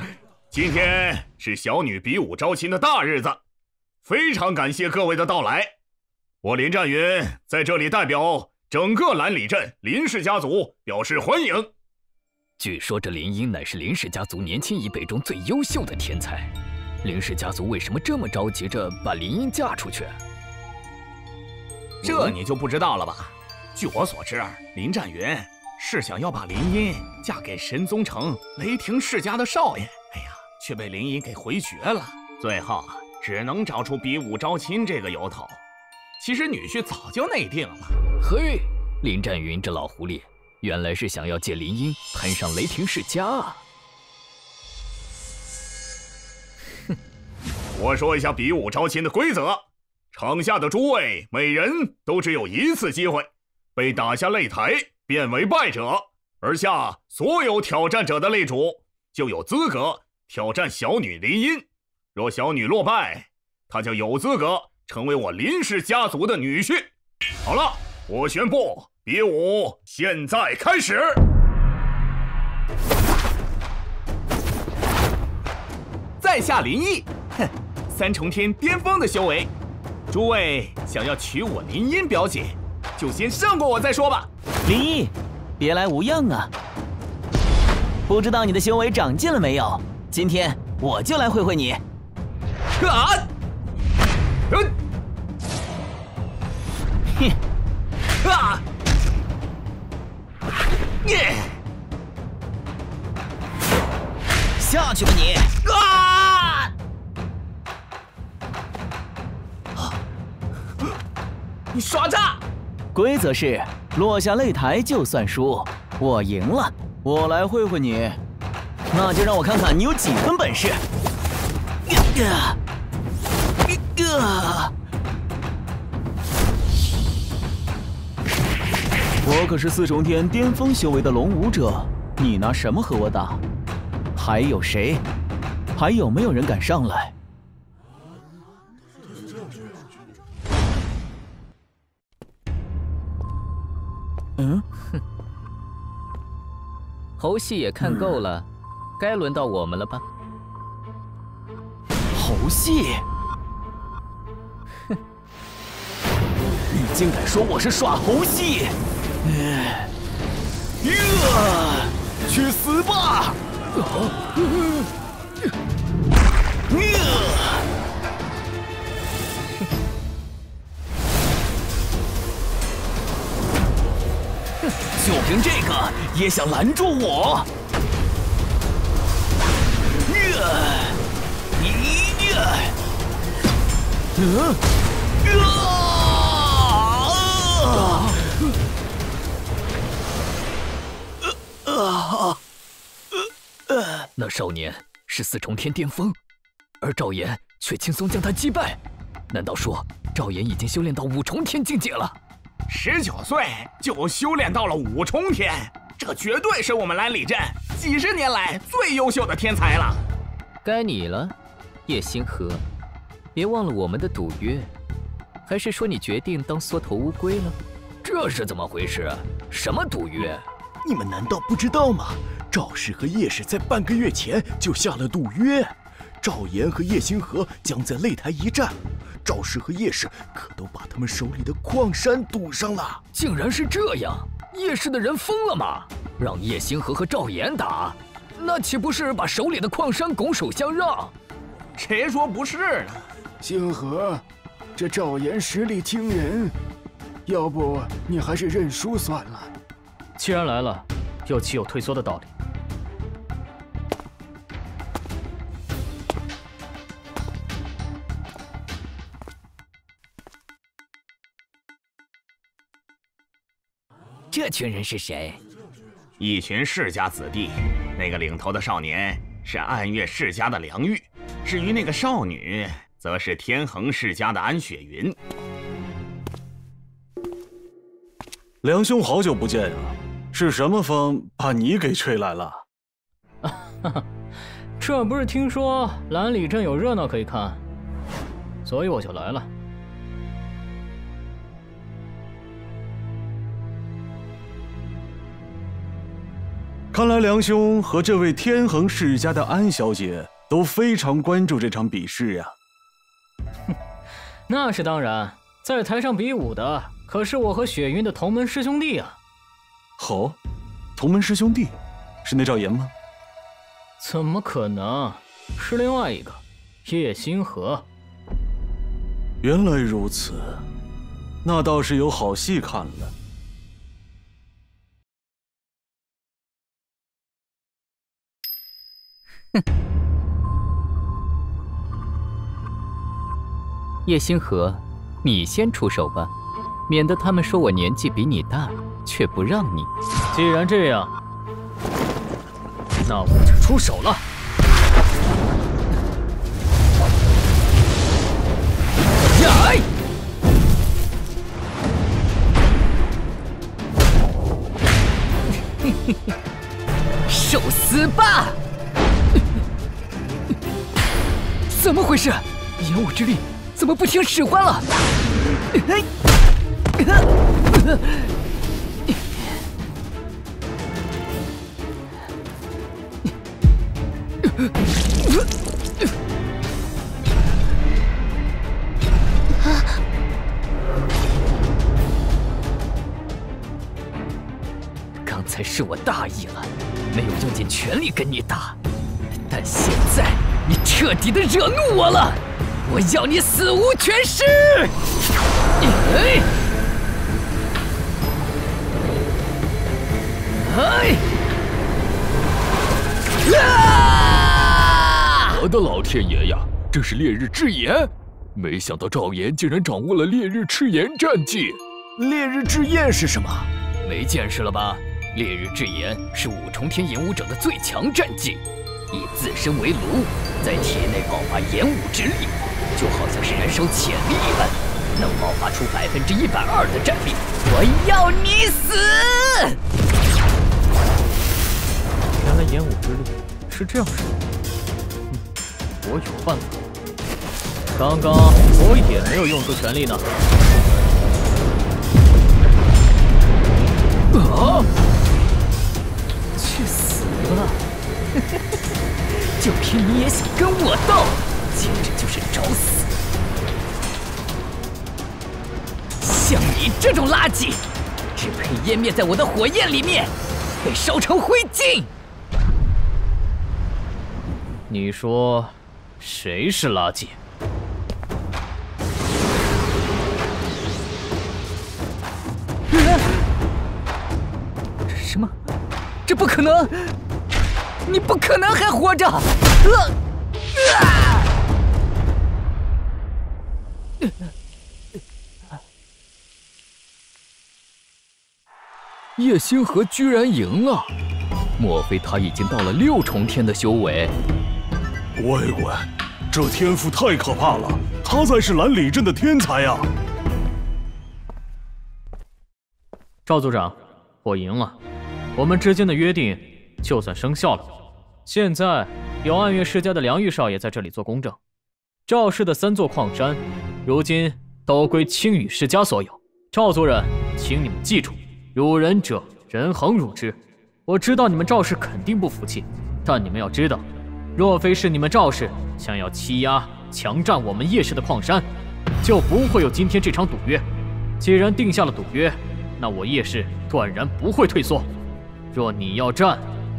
今天是小女比武招亲的大日子。非常感谢各位的到来，我林战云在这里代表整个兰里镇林氏家族表示欢迎。据说这林英乃是林氏家族年轻一辈中最优秀的天才，林氏家族为什么这么着急着把林英嫁出去？这你就不知道了吧？据我所知，林战云是想要把林音嫁给神宗城雷霆世家的少爷，哎呀，却被林音给回绝了，最后。只能找出比武招亲这个由头，其实女婿早就内定了。嘿，林战云这老狐狸，原来是想要借林音攀上雷霆世家啊！哼，我说一下比武招亲的规则：场下的诸位每人都只有一次机会，被打下擂台变为败者，而下所有挑战者的擂主就有资格挑战小女林音。若小女落败，她就有资格成为我林氏家族的女婿。好了，我宣布比武现在开始。在下林毅，哼，三重天巅峰的修为。诸位想要娶我林音表姐，就先胜过我再说吧。林毅，别来无恙啊！不知道你的修为长进了没有？今天我就来会会你。啊！嗯，哼，啊！耶！下去吧你！啊！你耍诈！规则是落下擂台就算输，我赢了，我来会会你，那就让我看看你有几分本事！呀！啊！我可是四重天巅峰修为的龙武者，你拿什么和我打？还有谁？还有没有人敢上来？嗯，哼，猴戏也看够了，该轮到我们了吧？猴戏？竟敢说我是耍猴戏！呃，去死吧！呃就凭这个也想拦住我？嗯？啊！那少年是四重天巅峰，而赵岩却轻松将他击败。难道说赵岩已经修炼到五重天境界了？十九岁就修炼到了五重天，这绝对是我们兰里镇几十年来最优秀的天才了。该你了，叶星河，别忘了我们的赌约。还是说你决定当缩头乌龟了？这是怎么回事？什么赌约？你们难道不知道吗？赵氏和叶氏在半个月前就下了赌约，赵岩和叶星河将在擂台一战。赵氏和叶氏可都把他们手里的矿山赌上了。竟然是这样！叶氏的人疯了吗？让叶星河和赵岩打，那岂不是把手里的矿山拱手相让？谁说不是呢？星河，这赵岩实力惊人，要不你还是认输算了。既然来了，又岂有退缩的道理？这群人是谁？一群世家子弟。那个领头的少年是暗月世家的梁玉，至于那个少女，则是天恒世家的安雪云。梁兄，好久不见呀！是什么风把你给吹来了？哈哈，这不是听说兰里镇有热闹可以看，所以我就来了。看来梁兄和这位天恒世家的安小姐都非常关注这场比试呀。哼，那是当然，在台上比武的可是我和雪云的同门师兄弟啊。哦，同门师兄弟，是那赵岩吗？怎么可能？是另外一个叶星河。原来如此，那倒是有好戏看了。哼，叶星河，你先出手吧，免得他们说我年纪比你大，却不让你。既然这样，那我就出手了。呀！受死吧！怎么回事？演武之力怎么不听使唤了？刚才是我大意了，没有用尽全力跟你打，但现在……你彻底的惹怒我了，我要你死无全尸！哎！哎！啊！我的老天爷呀，这是烈日之炎！没想到赵岩竟然掌握了烈日赤炎战技。烈日之焰是什么？没见识了吧？烈日之炎是五重天炎武者的最强战技。以自身为炉，在体内爆发炎武之力，就好像是燃烧潜力一般，能爆发出百分之一百二的战力。我要你死！原来演武之路是这样使用的。嗯，我有办法。刚刚我也没有用出全力呢。啊！去死吧！就凭你也想跟我斗，简直就是找死！像你这种垃圾，只配湮灭在我的火焰里面，被烧成灰烬。你说，谁是垃圾？什么？这不可能！你不可能还活着！呃啊！叶星河居然赢了！莫非他已经到了六重天的修为？乖乖，这天赋太可怕了！他才是蓝里镇的天才呀！赵组长，我赢了，我们之间的约定就算生效了。现在有暗月世家的梁玉少爷在这里做公证，赵氏的三座矿山，如今都归青羽世家所有。赵族人，请你们记住，辱人者人恒辱之。我知道你们赵氏肯定不服气，但你们要知道，若非是你们赵氏想要欺压、强占我们叶氏的矿山，就不会有今天这场赌约。既然定下了赌约，那我叶氏断然不会退缩。若你要战，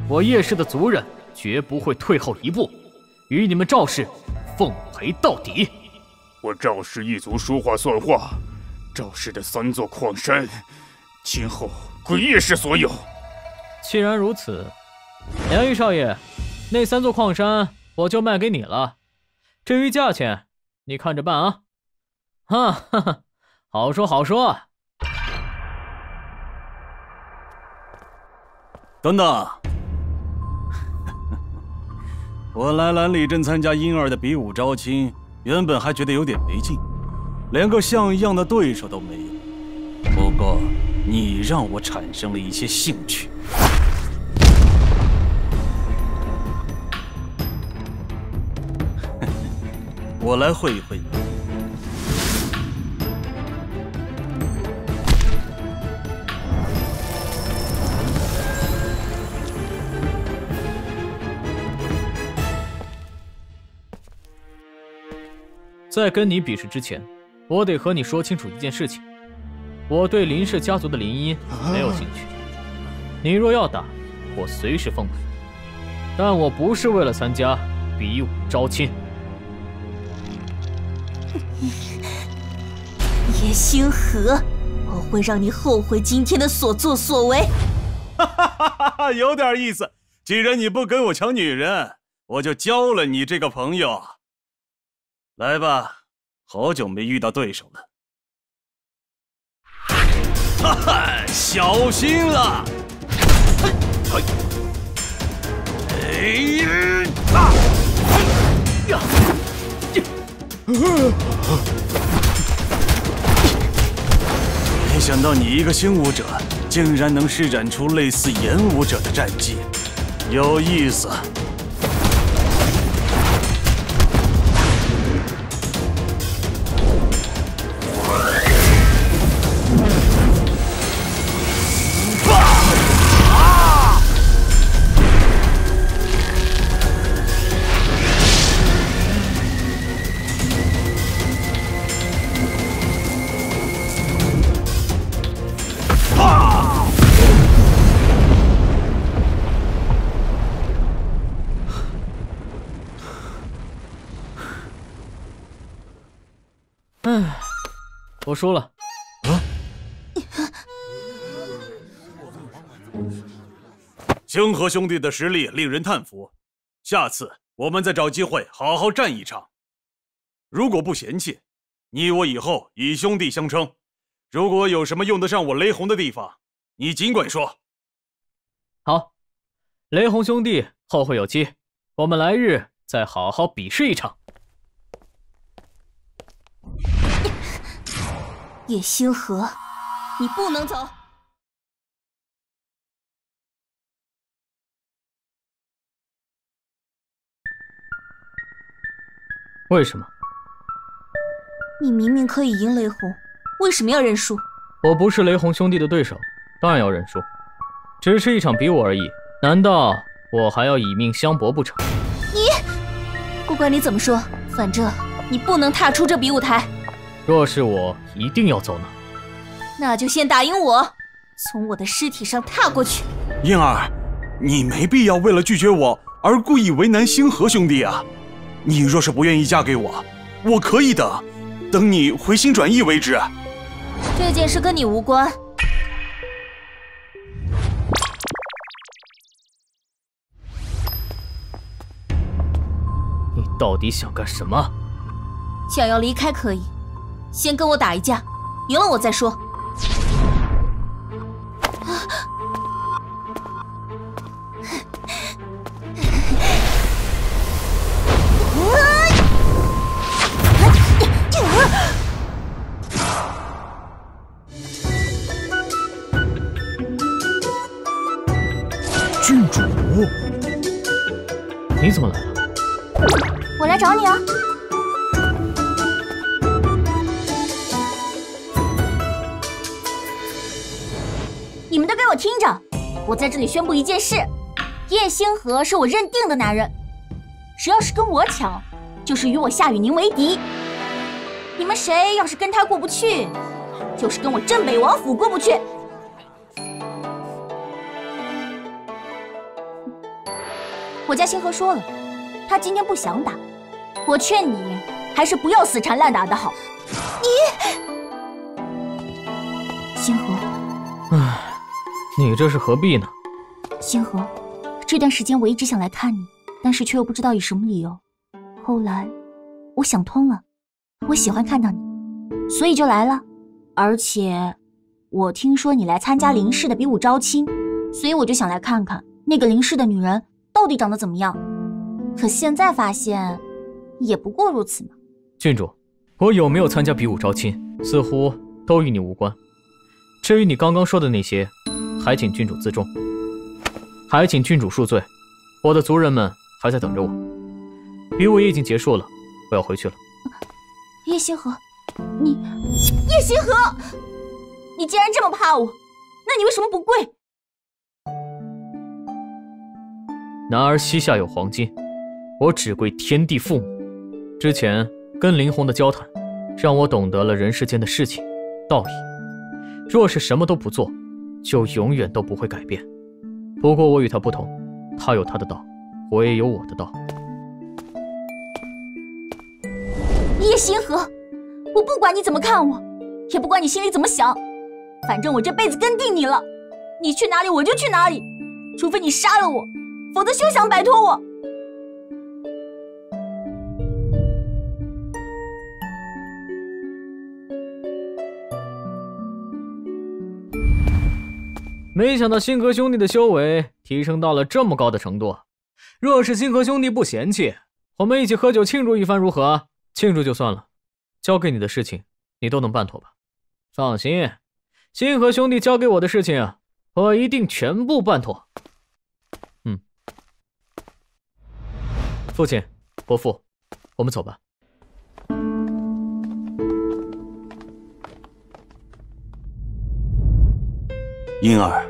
我叶氏的族人绝不会退后一步，与你们赵氏奉陪到底。我赵氏一族说话算话，赵氏的三座矿山，今后归叶氏所有。既然如此，梁玉少爷，那三座矿山我就卖给你了。至于价钱，你看着办啊！哈哈哈，好说好说。等等，我来兰里镇参加婴儿的比武招亲，原本还觉得有点没劲，连个像样的对手都没有。不过你让我产生了一些兴趣。我来会一会你。在跟你比试之前，我得和你说清楚一件事情：我对林氏家族的林荫没有兴趣。你若要打，我随时奉陪。但我不是为了参加比武招亲。叶星河，我会让你后悔今天的所作所为。哈哈哈哈！有点意思。既然你不跟我抢女人，我就交了你这个朋友。来吧，好久没遇到对手了。哈哈，小心了！嘿，嘿，哎啊！呀！没想到你一个新武者，竟然能施展出类似炎武者的战技，有意思。我输了。星河兄弟的实力令人叹服，下次我们再找机会好好战一场。如果不嫌弃，你我以后以兄弟相称。如果有什么用得上我雷洪的地方，你尽管说。好，雷洪兄弟后会有期。我们来日再好好比试一场。叶星河，你不能走。为什么？你明明可以赢雷红，为什么要认输？我不是雷红兄弟的对手，当然要认输。只是一场比武而已，难道我还要以命相搏不成？你，不管你怎么说，反正你不能踏出这比武台。若是我一定要走呢？那就先打赢我，从我的尸体上踏过去。英儿，你没必要为了拒绝我而故意为难星河兄弟啊！你若是不愿意嫁给我，我可以等，等你回心转意为止。这件事跟你无关。你到底想干什么？想要离开可以，先跟我打一架，赢了我再说。郡主，你怎么来了？我来找你啊！听着，我在这里宣布一件事：叶星河是我认定的男人，谁要是跟我抢，就是与我夏雨宁为敌。你们谁要是跟他过不去，就是跟我镇北王府过不去。我家星河说了，他今天不想打。我劝你还是不要死缠烂打的好。你，星河，你这是何必呢？星河，这段时间我一直想来看你，但是却又不知道以什么理由。后来，我想通了，我喜欢看到你，所以就来了。而且，我听说你来参加林氏的比武招亲，所以我就想来看看那个林氏的女人到底长得怎么样。可现在发现，也不过如此嘛。郡主，我有没有参加比武招亲，似乎都与你无关。至于你刚刚说的那些，还请郡主自重。还请郡主恕罪，我的族人们还在等着我。比武也已经结束了，我要回去了。叶星河，你，叶星河，你既然这么怕我，那你为什么不跪？男儿膝下有黄金，我只跪天地父母。之前跟林红的交谈，让我懂得了人世间的事情道理。若是什么都不做，就永远都不会改变。不过我与他不同，他有他的道，我也有我的道。叶星河，我不管你怎么看我，也不管你心里怎么想，反正我这辈子跟定你了。你去哪里我就去哪里，除非你杀了我，否则休想摆脱我。没想到星河兄弟的修为提升到了这么高的程度。若是星河兄弟不嫌弃，我们一起喝酒庆祝一番如何？庆祝就算了，交给你的事情你都能办妥吧？放心，星河兄弟交给我的事情，我一定全部办妥。嗯，父亲、伯父，我们走吧。英儿，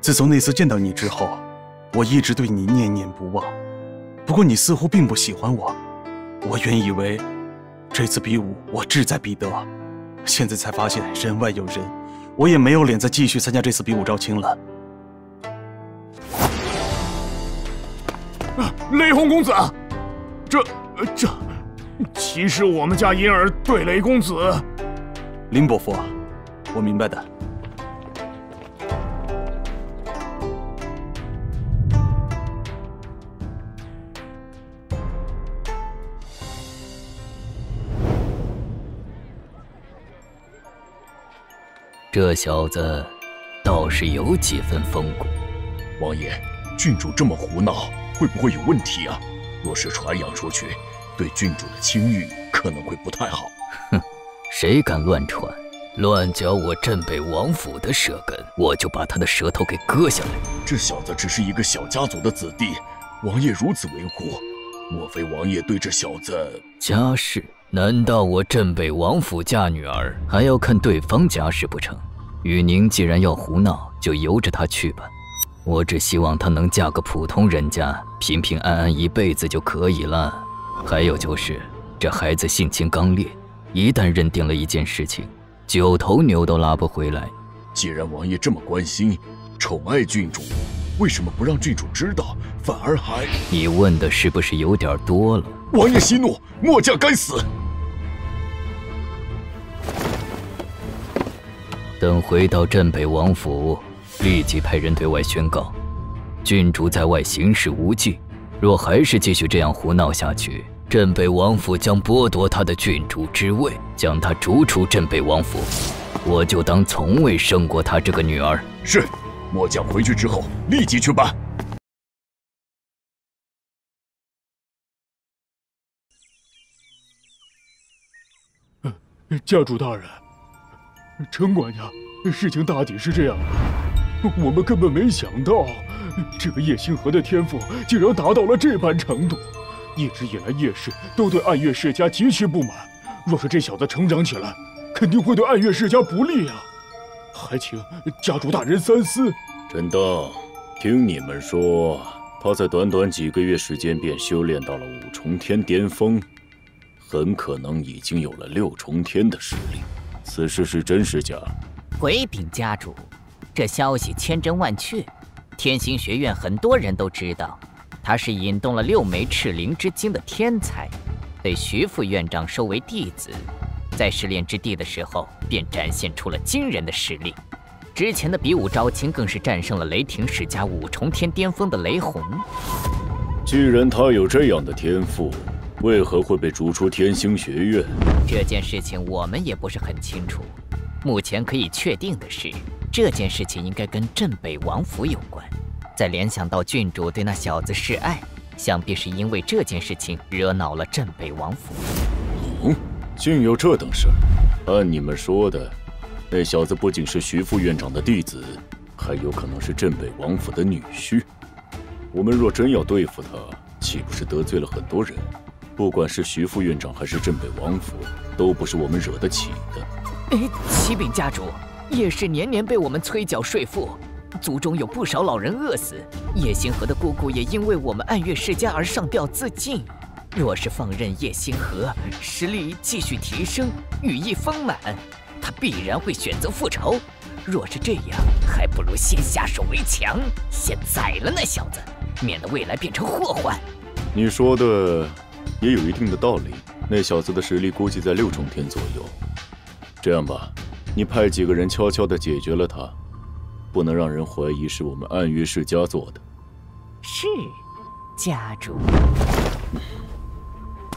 自从那次见到你之后，我一直对你念念不忘。不过你似乎并不喜欢我，我原以为这次比武我志在必得，现在才发现人外有人，我也没有脸再继续参加这次比武招亲了。雷洪公子，这这，其实我们家银儿对雷公子？林伯父，我明白的。这小子倒是有几分风骨。王爷，郡主这么胡闹，会不会有问题啊？若是传扬出去，对郡主的清誉可能会不太好。哼，谁敢乱传，乱嚼我镇北王府的舌根，我就把他的舌头给割下来。这小子只是一个小家族的子弟，王爷如此维护，莫非王爷对这小子家世？难道我镇北王府嫁女儿还要看对方家世不成？雨宁既然要胡闹，就由着他去吧。我只希望她能嫁个普通人家，平平安安一辈子就可以了。还有就是，这孩子性情刚烈，一旦认定了一件事情，九头牛都拉不回来。既然王爷这么关心、宠爱郡主，为什么不让郡主知道，反而还……你问的是不是有点多了？王爷息怒，末将该死。等回到镇北王府，立即派人对外宣告：郡主在外行事无忌，若还是继续这样胡闹下去，镇北王府将剥夺他的郡主之位，将他逐出镇北王府。我就当从未生过他这个女儿。是，末将回去之后立即去办。教主大人。陈管家，事情大体是这样的，我们根本没想到，这个叶星河的天赋竟然达到了这般程度。一直以来，叶氏都对暗月世家极其不满，若是这小子成长起来，肯定会对暗月世家不利啊！还请家主大人三思。陈登，听你们说，他在短短几个月时间便修炼到了五重天巅峰，很可能已经有了六重天的实力。此事是真是假？回禀家主，这消息千真万确。天星学院很多人都知道，他是引动了六枚赤灵之精的天才，被徐副院长收为弟子。在试炼之地的时候，便展现出了惊人的实力。之前的比武招亲，更是战胜了雷霆世家五重天巅峰的雷洪。既然他有这样的天赋，为何会被逐出天星学院？这件事情我们也不是很清楚。目前可以确定的是，这件事情应该跟镇北王府有关。再联想到郡主对那小子示爱，想必是因为这件事情惹恼了镇北王府。嗯，竟有这等事儿？按你们说的，那小子不仅是徐副院长的弟子，还有可能是镇北王府的女婿。我们若真要对付他，岂不是得罪了很多人？不管是徐副院长还是镇北王府，都不是我们惹得起的。哎，启禀家主，叶氏年年被我们催缴税赋，族中有不少老人饿死。叶星河的姑姑也因为我们暗月世家而上吊自尽。若是放任叶星河实力继续提升，羽翼丰满，他必然会选择复仇。若是这样，还不如先下手为强，先宰了那小子，免得未来变成祸患。你说的。也有一定的道理。那小子的实力估计在六重天左右。这样吧，你派几个人悄悄地解决了他，不能让人怀疑是我们暗月世家做的。是，家主。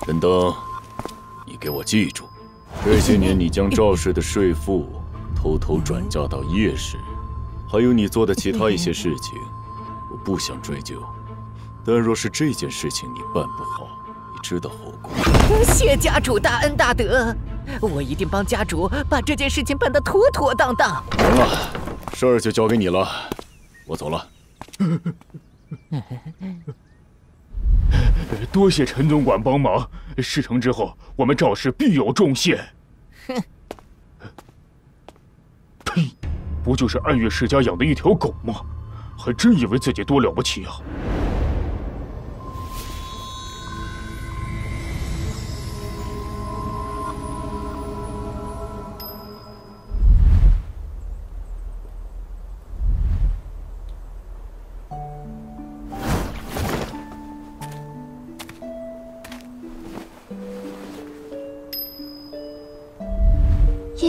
陈登，你给我记住，这些年你将赵氏的税赋偷偷转嫁到叶氏，还有你做的其他一些事情，我不想追究。但若是这件事情你办不好，知道后果。谢家主大恩大德，我一定帮家主把这件事情办得妥妥当当。行了，事儿就交给你了，我走了。多谢陈总管帮忙，事成之后我们赵氏必有重谢。哼！呸！不就是暗月世家养的一条狗吗？还真以为自己多了不起啊！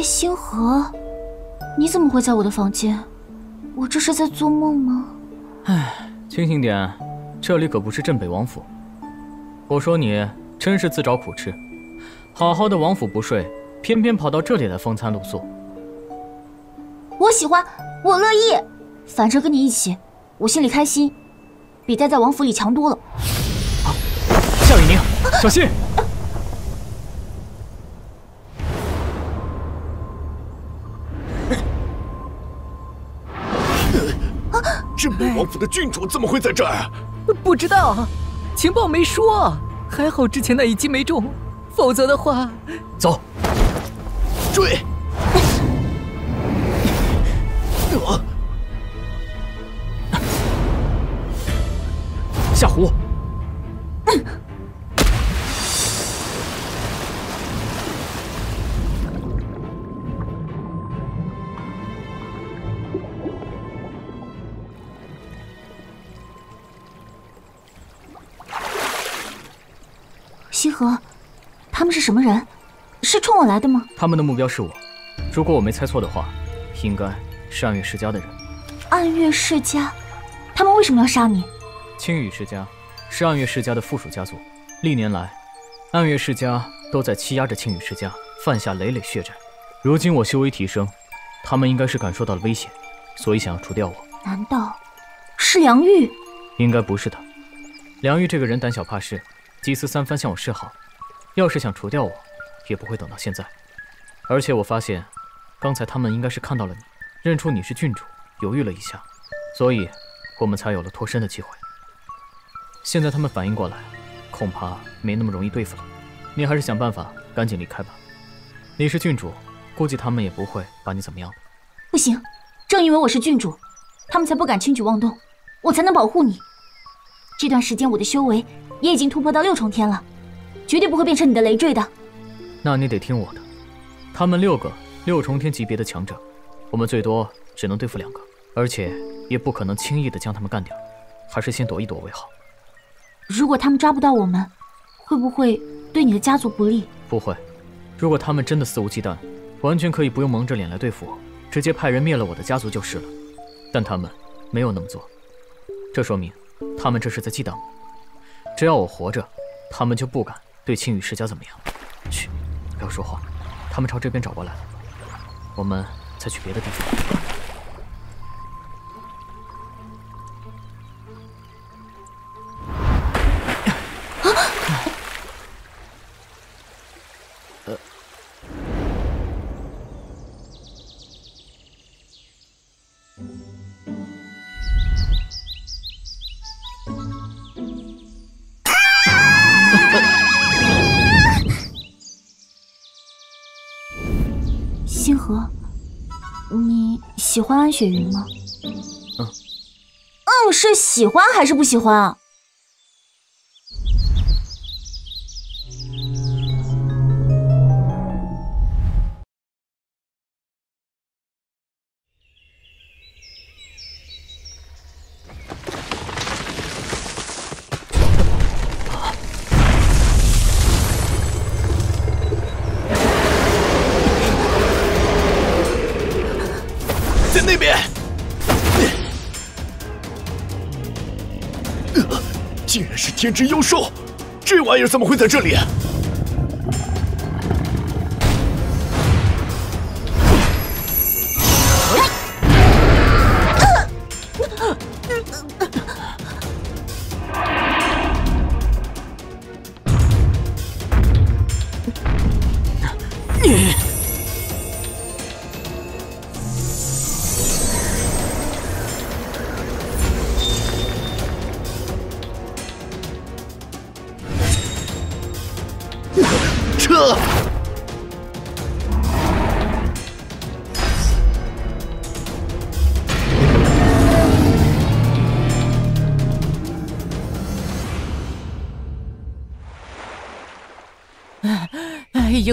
星河，你怎么会在我的房间？我这是在做梦吗？唉，清醒点，这里可不是镇北王府。我说你真是自找苦吃，好好的王府不睡，偏偏跑到这里来风餐露宿。我喜欢，我乐意，反正跟你一起，我心里开心。比待在王府里强多了。夏雨宁，小心！镇王府的郡主怎么会在这儿？不知道，情报没说。还好之前那一击没中，否则的话，走，追！我夏湖。什么人？是冲我来的吗？他们的目标是我。如果我没猜错的话，应该是暗月世家的人。暗月世家，他们为什么要杀你？青羽世家是暗月世家的附属家族，历年来，暗月世家都在欺压着青羽世家，犯下累累血债。如今我修为提升，他们应该是感受到了危险，所以想要除掉我。难道是梁玉？应该不是他。梁玉这个人胆小怕事。几次三番向我示好，要是想除掉我，也不会等到现在。而且我发现，刚才他们应该是看到了你，认出你是郡主，犹豫了一下，所以我们才有了脱身的机会。现在他们反应过来，恐怕没那么容易对付了。你还是想办法赶紧离开吧。你是郡主，估计他们也不会把你怎么样的。不行，正因为我是郡主，他们才不敢轻举妄动，我才能保护你。这段时间我的修为。也已经突破到六重天了，绝对不会变成你的累赘的。那你得听我的。他们六个六重天级别的强者，我们最多只能对付两个，而且也不可能轻易的将他们干掉，还是先躲一躲为好。如果他们抓不到我们，会不会对你的家族不利？不会。如果他们真的肆无忌惮，完全可以不用蒙着脸来对付我，直接派人灭了我的家族就是了。但他们没有那么做，这说明他们这是在忌惮我。只要我活着，他们就不敢对青羽世家怎么样。嘘，不要说话。他们朝这边找过来了，我们再去别的地方。喜欢安雪云吗？嗯，嗯，是喜欢还是不喜欢啊？天之妖兽，这玩意儿怎么会在这里？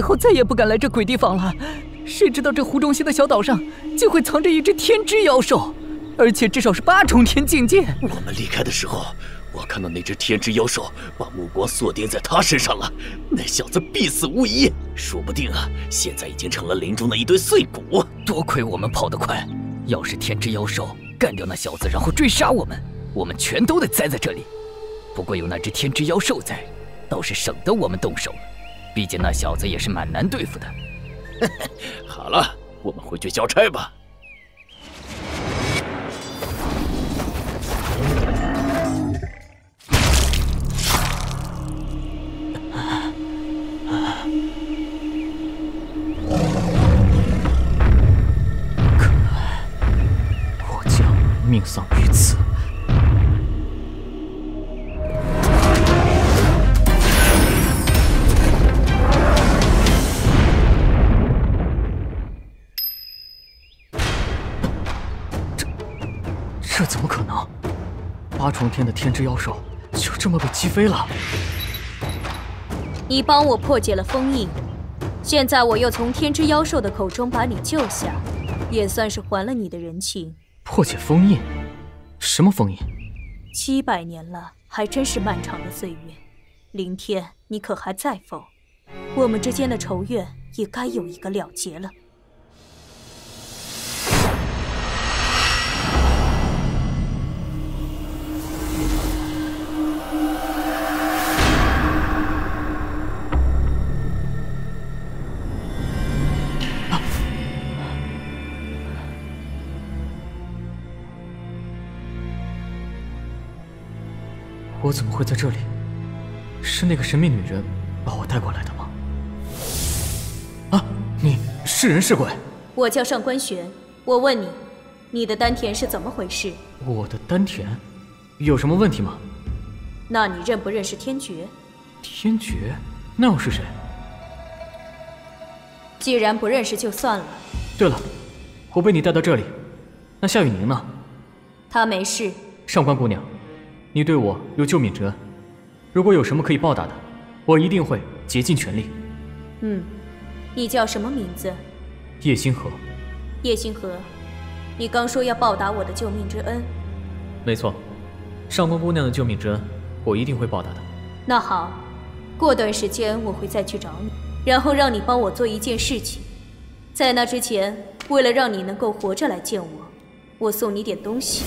后再也不敢来这鬼地方了。谁知道这湖中心的小岛上竟会藏着一只天之妖兽，而且至少是八重天境界。我们离开的时候，我看到那只天之妖兽把目光锁定在他身上了。那小子必死无疑，说不定啊，现在已经成了林中的一堆碎骨。多亏我们跑得快，要是天之妖兽干掉那小子，然后追杀我们，我们全都得栽在这里。不过有那只天之妖兽在，倒是省得我们动手了。毕竟那小子也是蛮难对付的。好了，我们回去交差吧。我将命丧于此。八重天的天之妖兽就这么被击飞了。你帮我破解了封印，现在我又从天之妖兽的口中把你救下，也算是还了你的人情。破解封印？什么封印？七百年了，还真是漫长的岁月。凌天，你可还在否？我们之间的仇怨也该有一个了结了。怎么会在这里？是那个神秘女人把我带过来的吗？啊，你是人是鬼？我叫上官玄，我问你，你的丹田是怎么回事？我的丹田有什么问题吗？那你认不认识天爵？天爵？那又是谁？既然不认识就算了。对了，我被你带到这里，那夏雨宁呢？她没事。上官姑娘。你对我有救命之恩，如果有什么可以报答的，我一定会竭尽全力。嗯，你叫什么名字？叶星河。叶星河，你刚说要报答我的救命之恩。没错，上官姑娘的救命之恩，我一定会报答的。那好，过段时间我会再去找你，然后让你帮我做一件事情。在那之前，为了让你能够活着来见我，我送你点东西。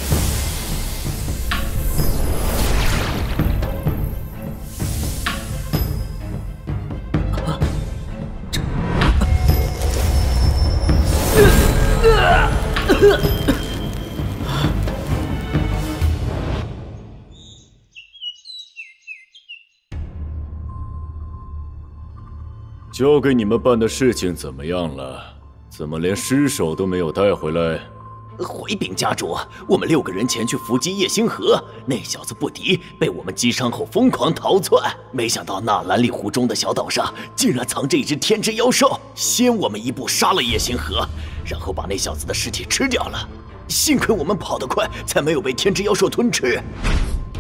交给你们办的事情怎么样了？怎么连尸首都没有带回来？回禀家主，我们六个人前去伏击叶星河，那小子不敌，被我们击伤后疯狂逃窜。没想到那蓝里湖中的小岛上竟然藏着一只天之妖兽，先我们一步杀了叶星河，然后把那小子的尸体吃掉了。幸亏我们跑得快，才没有被天之妖兽吞吃。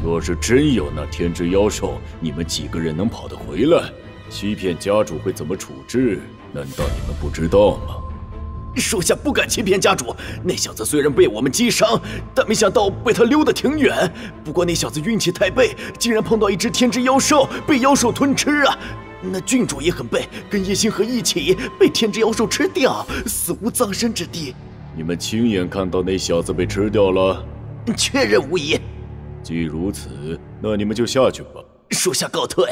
若是真有那天之妖兽，你们几个人能跑得回来？欺骗家主会怎么处置？难道你们不知道吗？属下不敢欺骗家主。那小子虽然被我们击伤，但没想到被他溜得挺远。不过那小子运气太背，竟然碰到一只天之妖兽，被妖兽吞吃啊！那郡主也很背，跟叶星河一起被天之妖兽吃掉，死无葬身之地。你们亲眼看到那小子被吃掉了？确认无疑。既如此，那你们就下去吧。属下告退。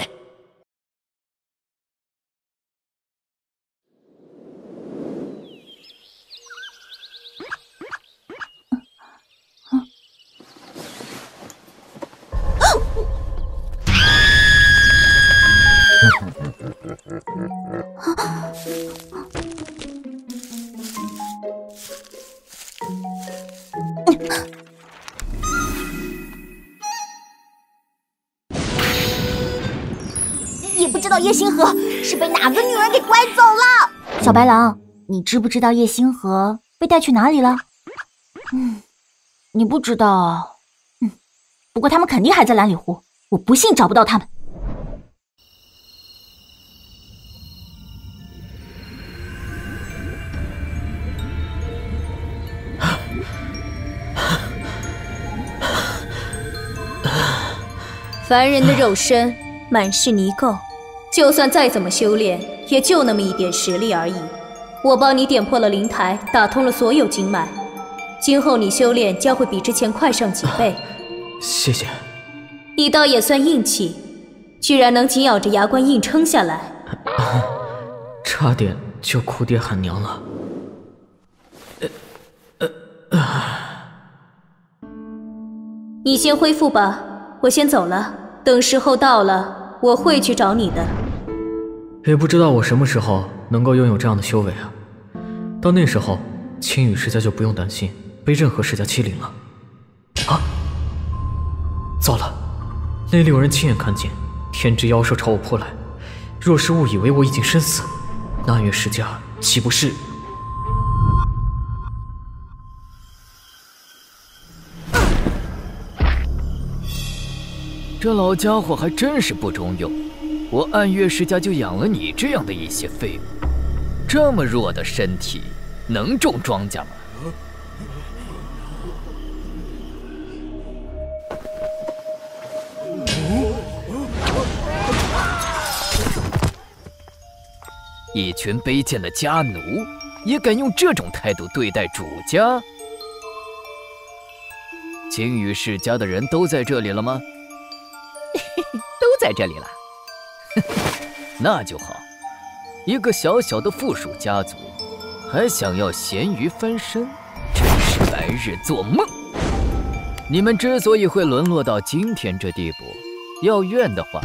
也不知道叶星河是被哪个女人给拐走了。小白狼，你知不知道叶星河被带去哪里了？嗯，你不知道。嗯，不过他们肯定还在蓝里湖，我不信找不到他们。凡人的肉身满是泥垢，就算再怎么修炼，也就那么一点实力而已。我帮你点破了灵台，打通了所有经脉，今后你修炼将会比之前快上几倍。谢谢。你倒也算硬气，居然能紧咬着牙关硬撑下来。差点就哭爹喊娘了。呃呃啊你先恢复吧，我先走了。等时候到了，我会去找你的。也不知道我什么时候能够拥有这样的修为啊！到那时候，青羽世家就不用担心被任何世家欺凌了。啊！糟了，那里有人亲眼看见天之妖兽朝我扑来，若是误以为我已经身死，那月世家岂不是……这老家伙还真是不中用。我暗月世家就养了你这样的一些废物，这么弱的身体能种庄稼吗？一群卑贱的家奴，也敢用这种态度对待主家？青羽世家的人都在这里了吗？都在这里了。那就好。一个小小的附属家族，还想要咸鱼翻身，真是白日做梦。你们之所以会沦落到今天这地步，要怨的话，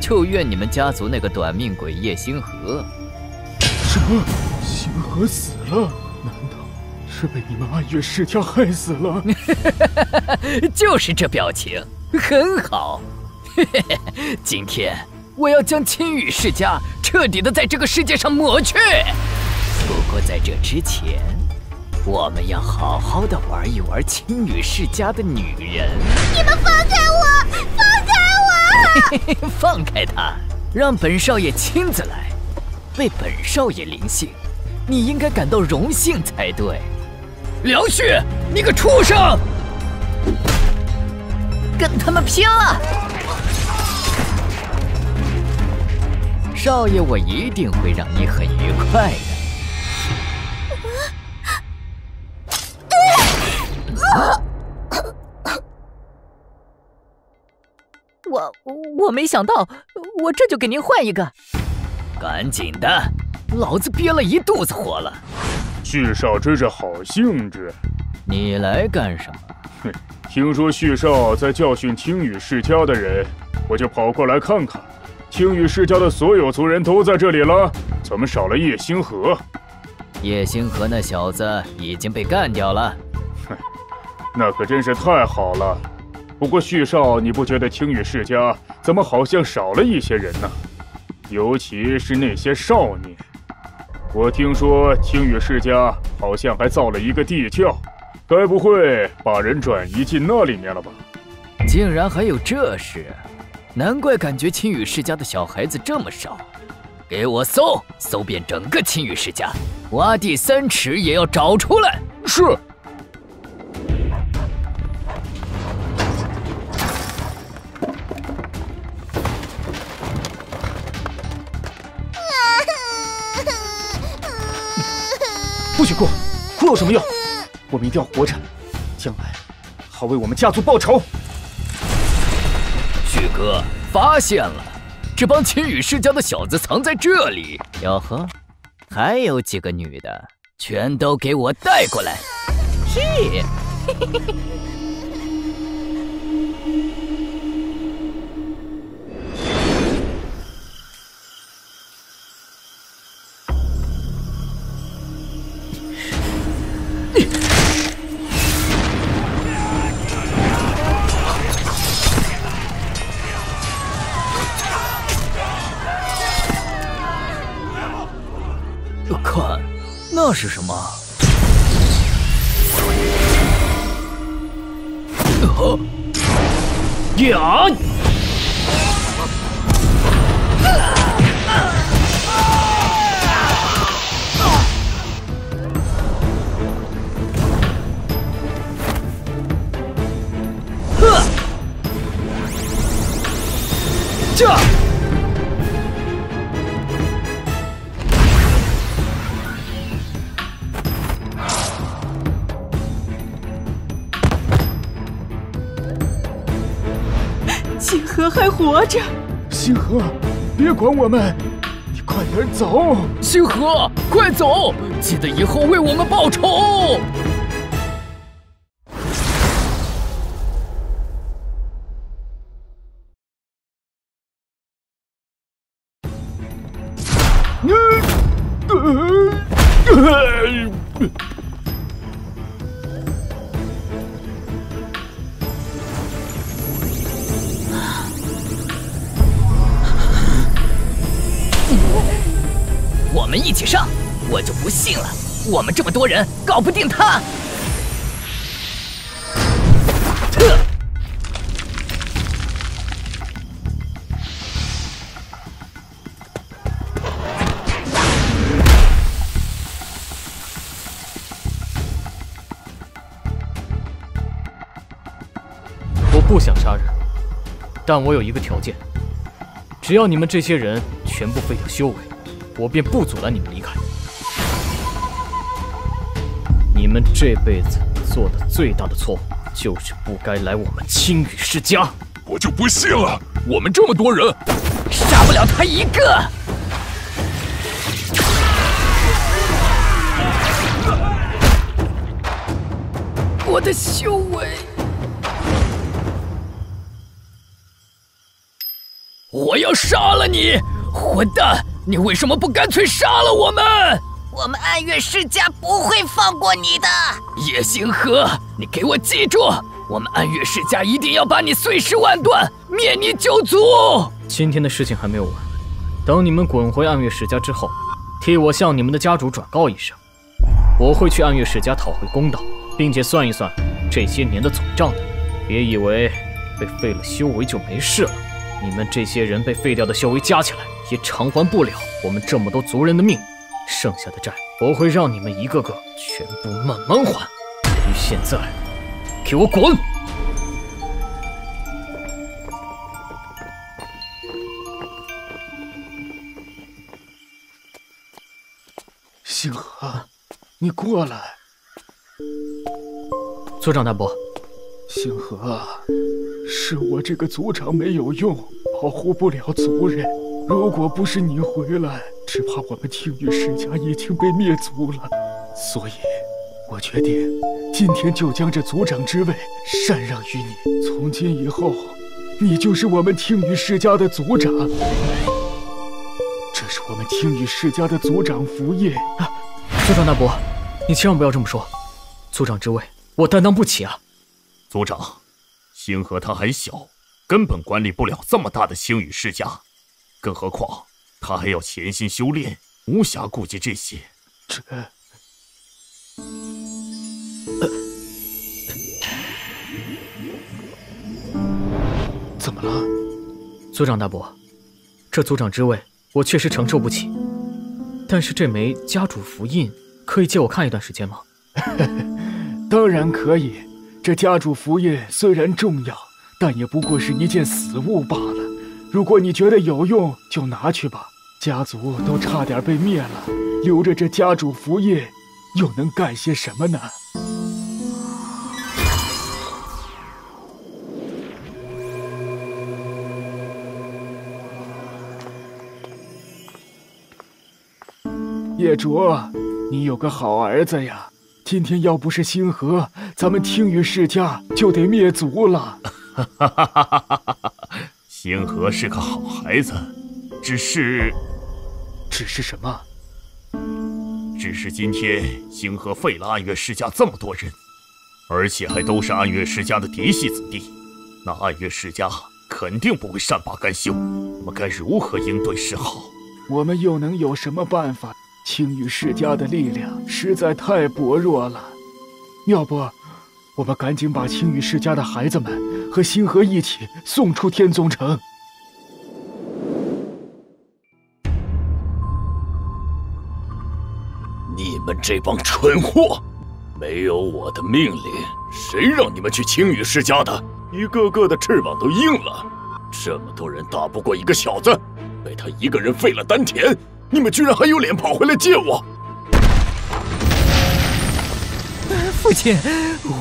就怨你们家族那个短命鬼叶星河。什么？星河死了？难道是被你们暗月世家害死了？就是这表情，很好。今天我要将青羽世家彻底的在这个世界上抹去。不过在这之前，我们要好好的玩一玩青羽世家的女人。你们放开我！放开我！放开他，让本少爷亲自来。为本少爷临幸，你应该感到荣幸才对。梁旭，你个畜生！跟他们拼了！少爷，我一定会让你很愉快的。我我没想到，我这就给您换一个。赶紧的，老子憋了一肚子火了。旭少真是好兴致，你来干什么？哼，听说旭少在教训青羽世家的人，我就跑过来看看。青羽世家的所有族人都在这里了，怎么少了叶星河？叶星河那小子已经被干掉了。哼，那可真是太好了。不过旭少，你不觉得青羽世家怎么好像少了一些人呢？尤其是那些少年，我听说青羽世家好像还造了一个地窖，该不会把人转移进那里面了吧？竟然还有这事，难怪感觉青羽世家的小孩子这么少。给我搜，搜遍整个青羽世家，挖地三尺也要找出来。是。不许哭，哭有什么用？我们一定要活着，将来好为我们家族报仇。旭哥发现了，这帮秦羽世家的小子藏在这里。哟呵，还有几个女的，全都给我带过来。嘿，那是什么？呃，呀！呵！星河还活着，星河，别管我们，你快点走。星河，快走，记得以后为我们报仇。我就不信了。我们这么多人搞不定他。我不想杀人但我有一个条件。只要你们这些人全部废掉修为我便不阻拦你们离开。们这辈子做的最大的错误，就是不该来我们青羽世家。我就不信了，我们这么多人，杀不了他一个。我的修为，我要杀了你！混蛋，你为什么不干脆杀了我们？我们暗月世家不会放过你的。叶星河，你给我记住，我们暗月世家一定要把你碎尸万段，灭你九族。今天的事情还没有完，等你们滚回暗月世家之后，替我向你们的家主转告一声，我会去暗月世家讨回公道。并且算一算这些年的总账的，别以为被废了修为就没事了。你们这些人被废掉的修为加起来也偿还不了我们这么多族人的命，剩下的债我会让你们一个个全部慢慢还。你现在，给我滚！星河，你过来。族长大伯，星河，是我这个族长没有用，保护不了族人。如果不是你回来，只怕我们听雨世家已经被灭族了。所以，我决定今天就将这族长之位禅让于你。从今以后，你就是我们听雨世家的族长。这是我们听雨世家的族长福业。族长大伯，你千万不要这么说，族长之位。我担当不起啊，族长，星河他还小，根本管理不了这么大的星宇世家，更何况他还要潜心修炼，无暇顾及这些。这，怎么了，族长大伯？这族长之位我确实承受不起，但是这枚家主符印可以借我看一段时间吗？当然可以，这家主符印虽然重要，但也不过是一件死物罢了。如果你觉得有用，就拿去吧。家族都差点被灭了，留着这家主符印，又能干些什么呢？叶卓，你有个好儿子呀。今天要不是星河，咱们听雨世家就得灭族了。星河是个好孩子，只是，只是什么？只是今天星河废了暗月世家这么多人，而且还都是暗月世家的嫡系子弟，那暗月世家肯定不会善罢甘休。我们该如何应对是好？我们又能有什么办法？青羽世家的力量实在太薄弱了，要不，我们赶紧把青羽世家的孩子们和星河一起送出天宗城。你们这帮蠢货，没有我的命令，谁让你们去青羽世家的？一个个的翅膀都硬了，这么多人打不过一个小子，被他一个人废了丹田。你们居然还有脸跑回来见我！父亲，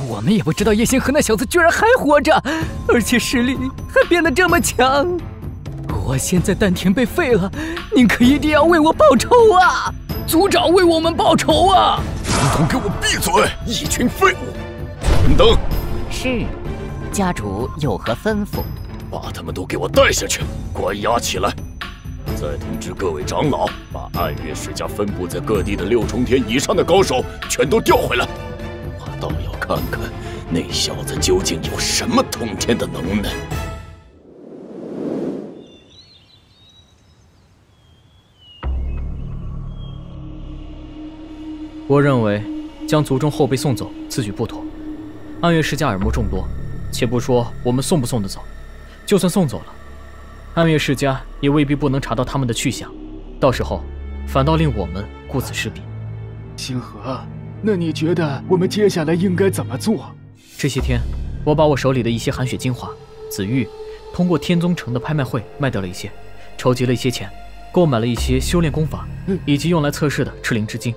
我们也不知道叶星河那小子居然还活着，而且实力还变得这么强。我现在丹田被废了，您可一定要为我报仇啊！族长为我们报仇啊！统统给我闭嘴！一群废物！等等，是，家主有何吩咐？把他们都给我带下去，关押起来。再通知各位长老，把暗月世家分布在各地的六重天以上的高手全都调回来。我倒要看看那小子究竟有什么通天的能耐。我认为将族中后辈送走，此举不妥。暗月世家耳目众多，且不说我们送不送得走，就算送走了。暗月世家也未必不能查到他们的去向，到时候反倒令我们顾此失彼。星河，那你觉得我们接下来应该怎么做？这些天，我把我手里的一些寒雪精华紫玉通过天宗城的拍卖会卖掉了一些，筹集了一些钱，购买了一些修炼功法以及用来测试的赤灵之精。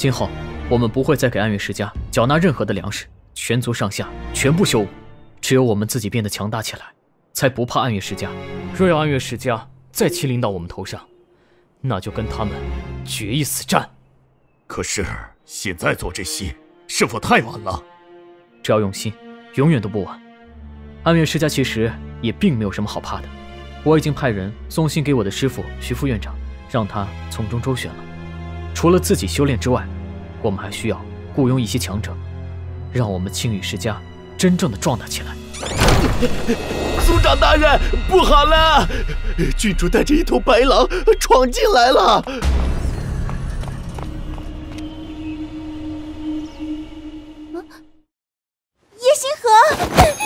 今后我们不会再给暗月世家缴纳任何的粮食，全族上下全部休武，只有我们自己变得强大起来，才不怕暗月世家。若要暗月世家再欺凌到我们头上，那就跟他们决一死战。可是现在做这些是否太晚了？只要用心，永远都不晚。暗月世家其实也并没有什么好怕的，我已经派人送信给我的师傅徐副院长，让他从中周旋了。除了自己修炼之外，我们还需要雇佣一些强者，让我们青羽世家真正的壮大起来。族长大人，不好了！郡主带着一头白狼闯进来了。叶星河。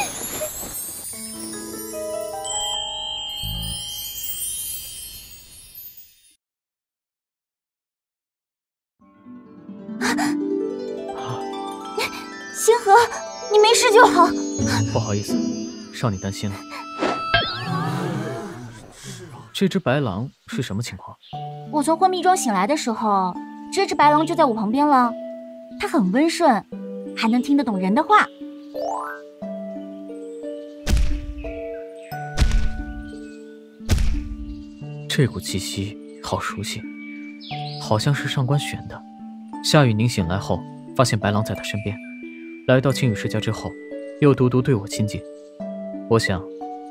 你没事就好。不好意思，让你担心了。这只白狼是什么情况？我从昏迷中醒来的时候，这只白狼就在我旁边了。它很温顺，还能听得懂人的话。这股气息好熟悉，好像是上官玄的。夏雨宁醒来后，发现白狼在他身边。来到青羽世家之后，又独独对我亲近。我想，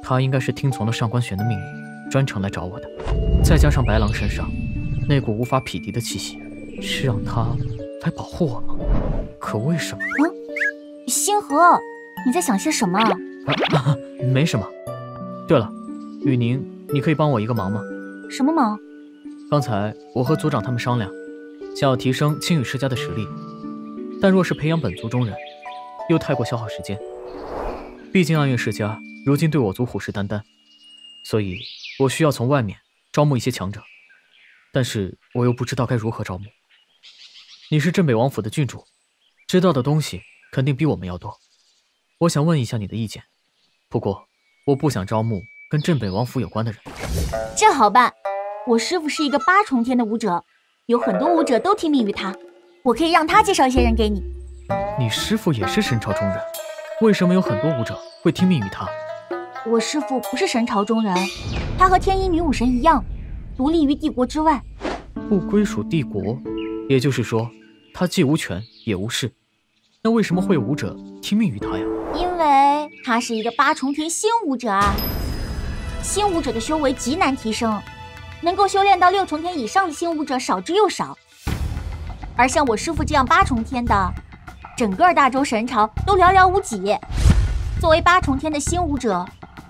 他应该是听从了上官玄的命令，专程来找我的。再加上白狼身上那股无法匹敌的气息，是让他来保护我吗？可为什么？嗯，星河，你在想些什么？啊，没什么。对了，雨宁，你可以帮我一个忙吗？什么忙？刚才我和族长他们商量，想要提升青羽世家的实力，但若是培养本族中人。又太过消耗时间，毕竟暗月世家如今对我族虎视眈眈，所以我需要从外面招募一些强者，但是我又不知道该如何招募。你是镇北王府的郡主，知道的东西肯定比我们要多，我想问一下你的意见。不过我不想招募跟镇北王府有关的人。这好办，我师傅是一个八重天的武者，有很多武者都听命于他，我可以让他介绍一些人给你。你师父也是神朝中人，为什么有很多武者会听命于他？我师父不是神朝中人，他和天一女武神一样，独立于帝国之外，不归属帝国。也就是说，他既无权也无势。那为什么会有武者听命于他呀？因为他是一个八重天新武者啊！新武者的修为极难提升，能够修炼到六重天以上的新武者少之又少，而像我师父这样八重天的。整个大周神朝都寥寥无几。作为八重天的新武者，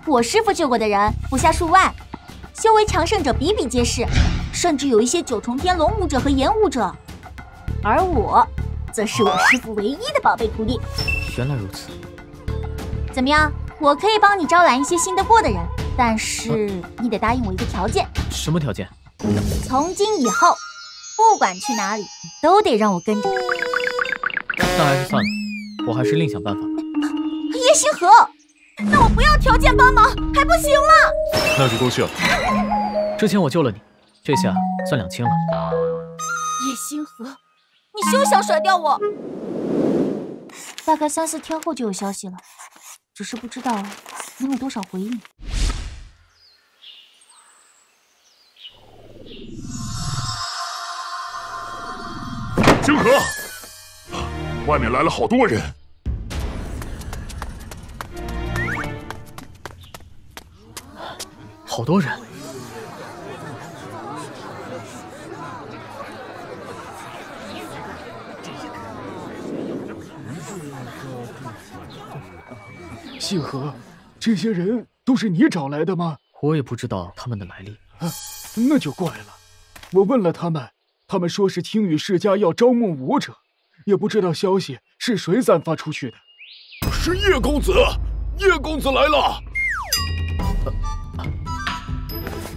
我师傅救过的人不下数万，修为强盛者比比皆是，甚至有一些九重天龙武者和炎武者。而我，则是我师傅唯一的宝贝徒弟。原来如此。怎么样？我可以帮你招揽一些信得过的人，但是你得答应我一个条件。什么条件？从今以后，不管去哪里，都得让我跟着。那还是算了，我还是另想办法吧。叶星河，那我不要条件帮忙还不行吗？那就多谢了。之前我救了你，这下算两清了。叶星河，你休想甩掉我！大概三四天后就有消息了，只是不知道能有多少回应。星河。外面来了好多人，好多人。星河，这些人都是你找来的吗？我也不知道他们的来历。啊，那就怪了。我问了他们，他们说是青羽世家要招募武者。也不知道消息是谁散发出去的，是叶公子，叶公子来了。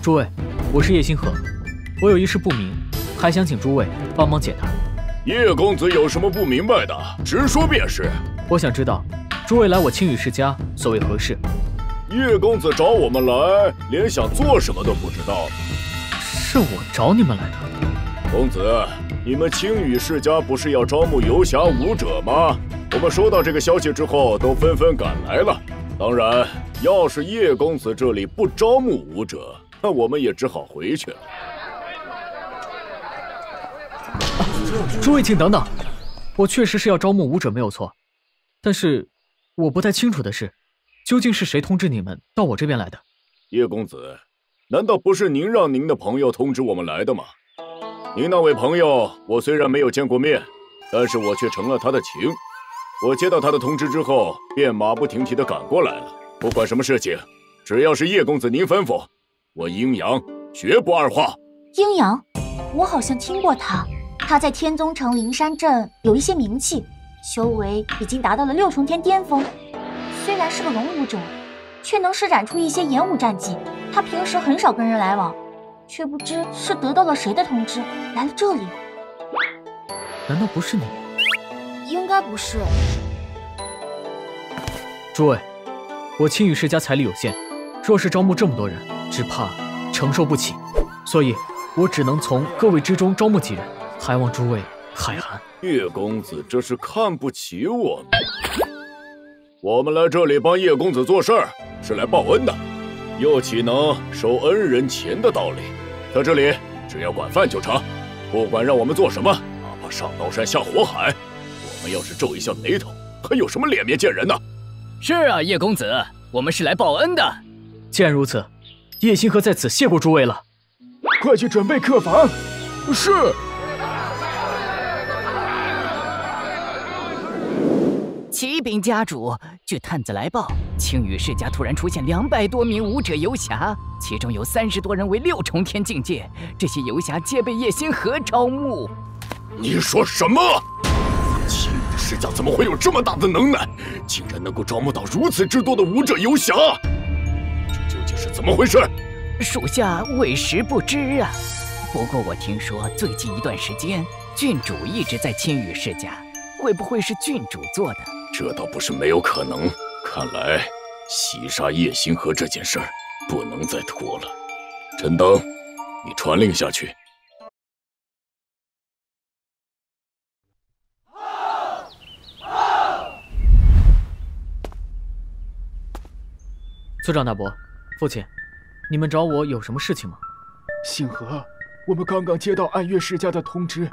诸位，我是叶星河，我有一事不明，还想请诸位帮忙解答。叶公子有什么不明白的，直说便是。我想知道，诸位来我青羽世家所谓何事？叶公子找我们来，连想做什么都不知道。是我找你们来的。公子，你们青羽世家不是要招募游侠武者吗？我们收到这个消息之后，都纷纷赶来了。当然，要是叶公子这里不招募武者，那我们也只好回去了。诸位，请等等，我确实是要招募武者，没有错。但是，我不太清楚的是，究竟是谁通知你们到我这边来的？叶公子，难道不是您让您的朋友通知我们来的吗？您那位朋友，我虽然没有见过面，但是我却成了他的情。我接到他的通知之后，便马不停蹄地赶过来了。不管什么事情，只要是叶公子您吩咐，我阴阳绝不二话。阴阳，我好像听过他。他在天宗城灵山镇有一些名气，修为已经达到了六重天巅峰。虽然是个龙武者，却能施展出一些演武战技。他平时很少跟人来往，却不知是得到了谁的通知来了这里。难道不是你？应该不是。诸位，我青羽世家财力有限，若是招募这么多人，只怕承受不起，所以我只能从各位之中招募几人，还望诸位海涵。叶公子这是看不起我们？我们来这里帮叶公子做事儿，是来报恩的，又岂能收恩人钱的道理？在这里，只要管饭就成，不管让我们做什么，哪怕上刀山下火海。我们要是皱一下眉头，还有什么脸面见人呢？是啊，叶公子，我们是来报恩的。既然如此，叶星河在此谢过诸位了。快去准备客房。是。启禀家主，据探子来报，青羽世家突然出现两百多名武者游侠，其中有三十多人为六重天境界。这些游侠皆被叶星河招募。你说什么？青羽世家怎么会有这么大的能耐，竟然能够招募到如此之多的武者游侠？这究竟是怎么回事？属下委实不知啊。不过我听说最近一段时间，郡主一直在青羽世家，会不会是郡主做的？这倒不是没有可能。看来袭杀叶星河这件事儿不能再拖了。陈登，你传令下去。族长大伯，父亲，你们找我有什么事情吗？星河，我们刚刚接到暗月世家的通知，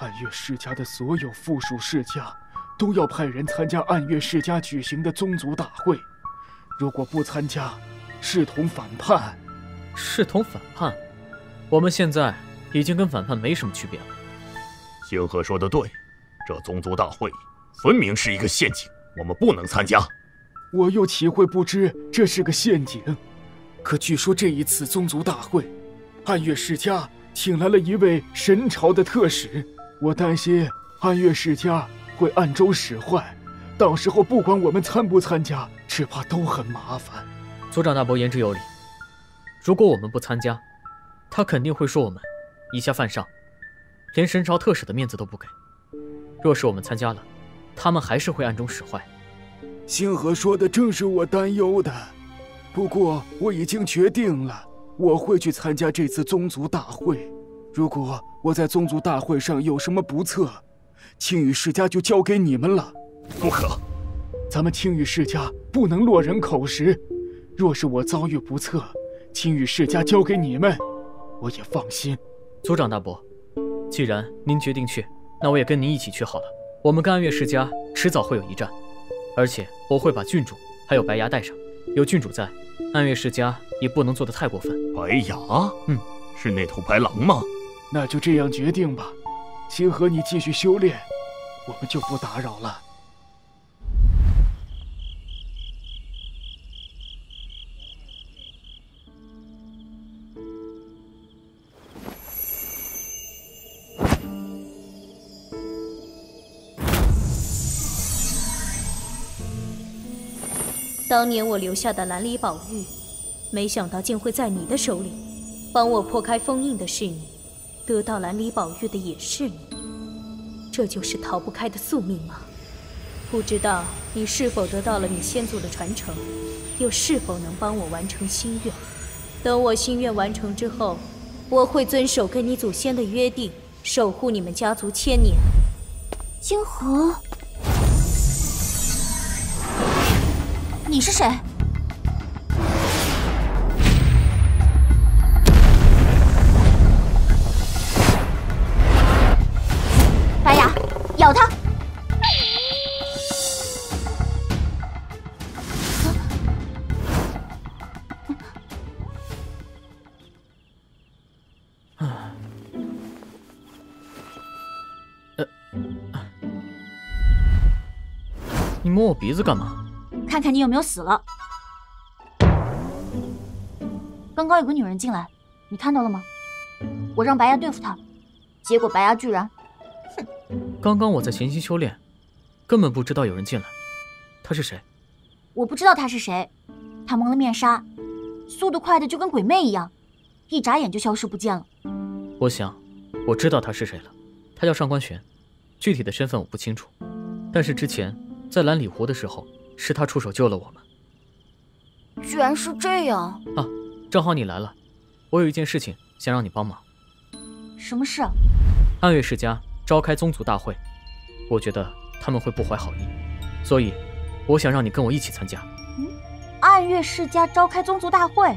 暗月世家的所有附属世家都要派人参加暗月世家举行的宗族大会，如果不参加，视同反叛。视同反叛？我们现在已经跟反叛没什么区别了。星河说的对，这宗族大会分明是一个陷阱，我们不能参加。我又岂会不知这是个陷阱？可据说这一次宗族大会，暗月世家请来了一位神朝的特使，我担心暗月世家会暗中使坏，到时候不管我们参不参加，只怕都很麻烦。族长大伯言之有理，如果我们不参加，他肯定会说我们以下犯上，连神朝特使的面子都不给。若是我们参加了，他们还是会暗中使坏。星河说的正是我担忧的，不过我已经决定了，我会去参加这次宗族大会。如果我在宗族大会上有什么不测，青羽世家就交给你们了。不可，咱们青羽世家不能落人口实。若是我遭遇不测，青羽世家交给你们，我也放心。族长大伯，既然您决定去，那我也跟您一起去好了。我们跟暗月世家迟早会有一战。而且我会把郡主还有白牙带上，有郡主在，暗月世家也不能做得太过分。白牙，嗯，是那头白狼吗？那就这样决定吧。星河，你继续修炼，我们就不打扰了。当年我留下的蓝里宝玉，没想到竟会在你的手里。帮我破开封印的是你，得到蓝里宝玉的也是你，这就是逃不开的宿命吗？不知道你是否得到了你先祖的传承，又是否能帮我完成心愿？等我心愿完成之后，我会遵守跟你祖先的约定，守护你们家族千年。星河，你是谁？咬他！你摸我鼻子干嘛？看看你有没有死了。刚刚有个女人进来，你看到了吗？我让白牙对付她，结果白牙居然……哼！刚刚我在潜心修炼，根本不知道有人进来。他是谁？我不知道他是谁。他蒙了面纱，速度快的就跟鬼魅一样，一眨眼就消失不见了。我想，我知道他是谁了。他叫上官玄，具体的身份我不清楚，但是之前在蓝里湖的时候，是他出手救了我们。居然是这样啊！正好你来了，我有一件事情想让你帮忙。什么事？暗月世家召开宗族大会，我觉得他们会不怀好意，所以我想让你跟我一起参加。嗯，暗月世家召开宗族大会，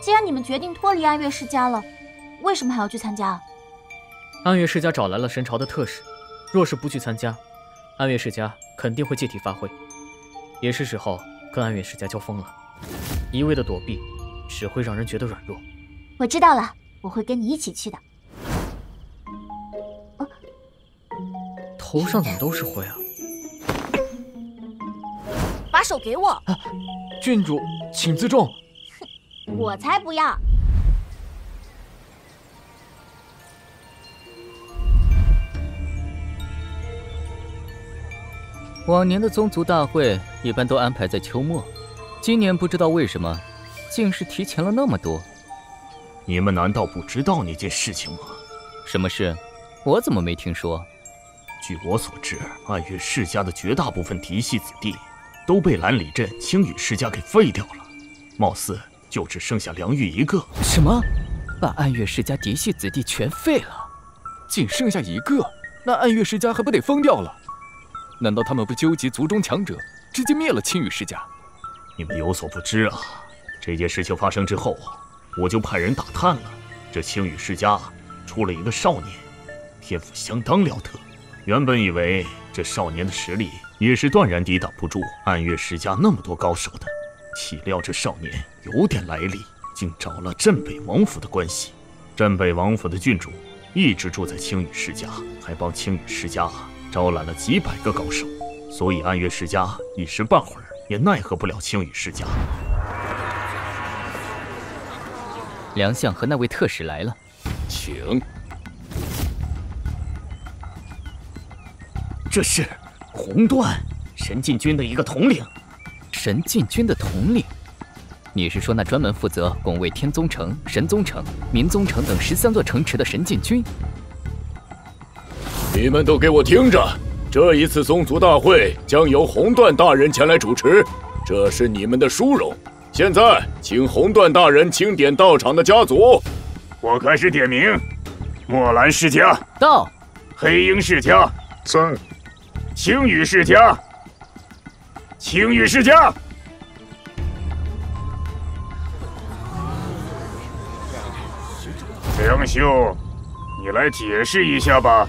既然你们决定脱离暗月世家了，为什么还要去参加？暗月世家找来了神朝的特使，若是不去参加，暗月世家肯定会借题发挥，也是时候跟暗月世家交锋了。一味的躲避，只会让人觉得软弱。我知道了，我会跟你一起去的。头上怎么都是灰啊？把手给我！啊、郡主，请自重。哼，我才不要！往年的宗族大会一般都安排在秋末，今年不知道为什么，竟是提前了那么多。你们难道不知道那件事情吗？什么事？我怎么没听说？据我所知，暗月世家的绝大部分嫡系子弟都被蓝里镇青羽世家给废掉了，貌似就只剩下梁玉一个。什么？把暗月世家嫡系子弟全废了？仅剩下一个？那暗月世家还不得疯掉了？难道他们不纠集族中强者，直接灭了青羽世家？你们有所不知啊！这件事情发生之后，我就派人打探了，这青羽世家出了一个少年，天赋相当了得。原本以为这少年的实力也是断然抵挡不住暗月世家那么多高手的，岂料这少年有点来历，竟找了镇北王府的关系。镇北王府的郡主一直住在青羽世家，还帮青羽世家。招揽了几百个高手，所以暗月世家一时半会儿也奈何不了青羽世家。梁相和那位特使来了，请。这是红段神禁军的一个统领。神禁军的统领？你是说那专门负责拱卫天宗城、神宗城、明宗城等十三座城池的神禁军？你们都给我听着！这一次宗族大会将由红段大人前来主持，这是你们的殊荣。现在，请红段大人清点到场的家族。我开始点名：墨兰世家到，黑鹰世家在，青羽世家，青羽世家。梁兄，你来解释一下吧。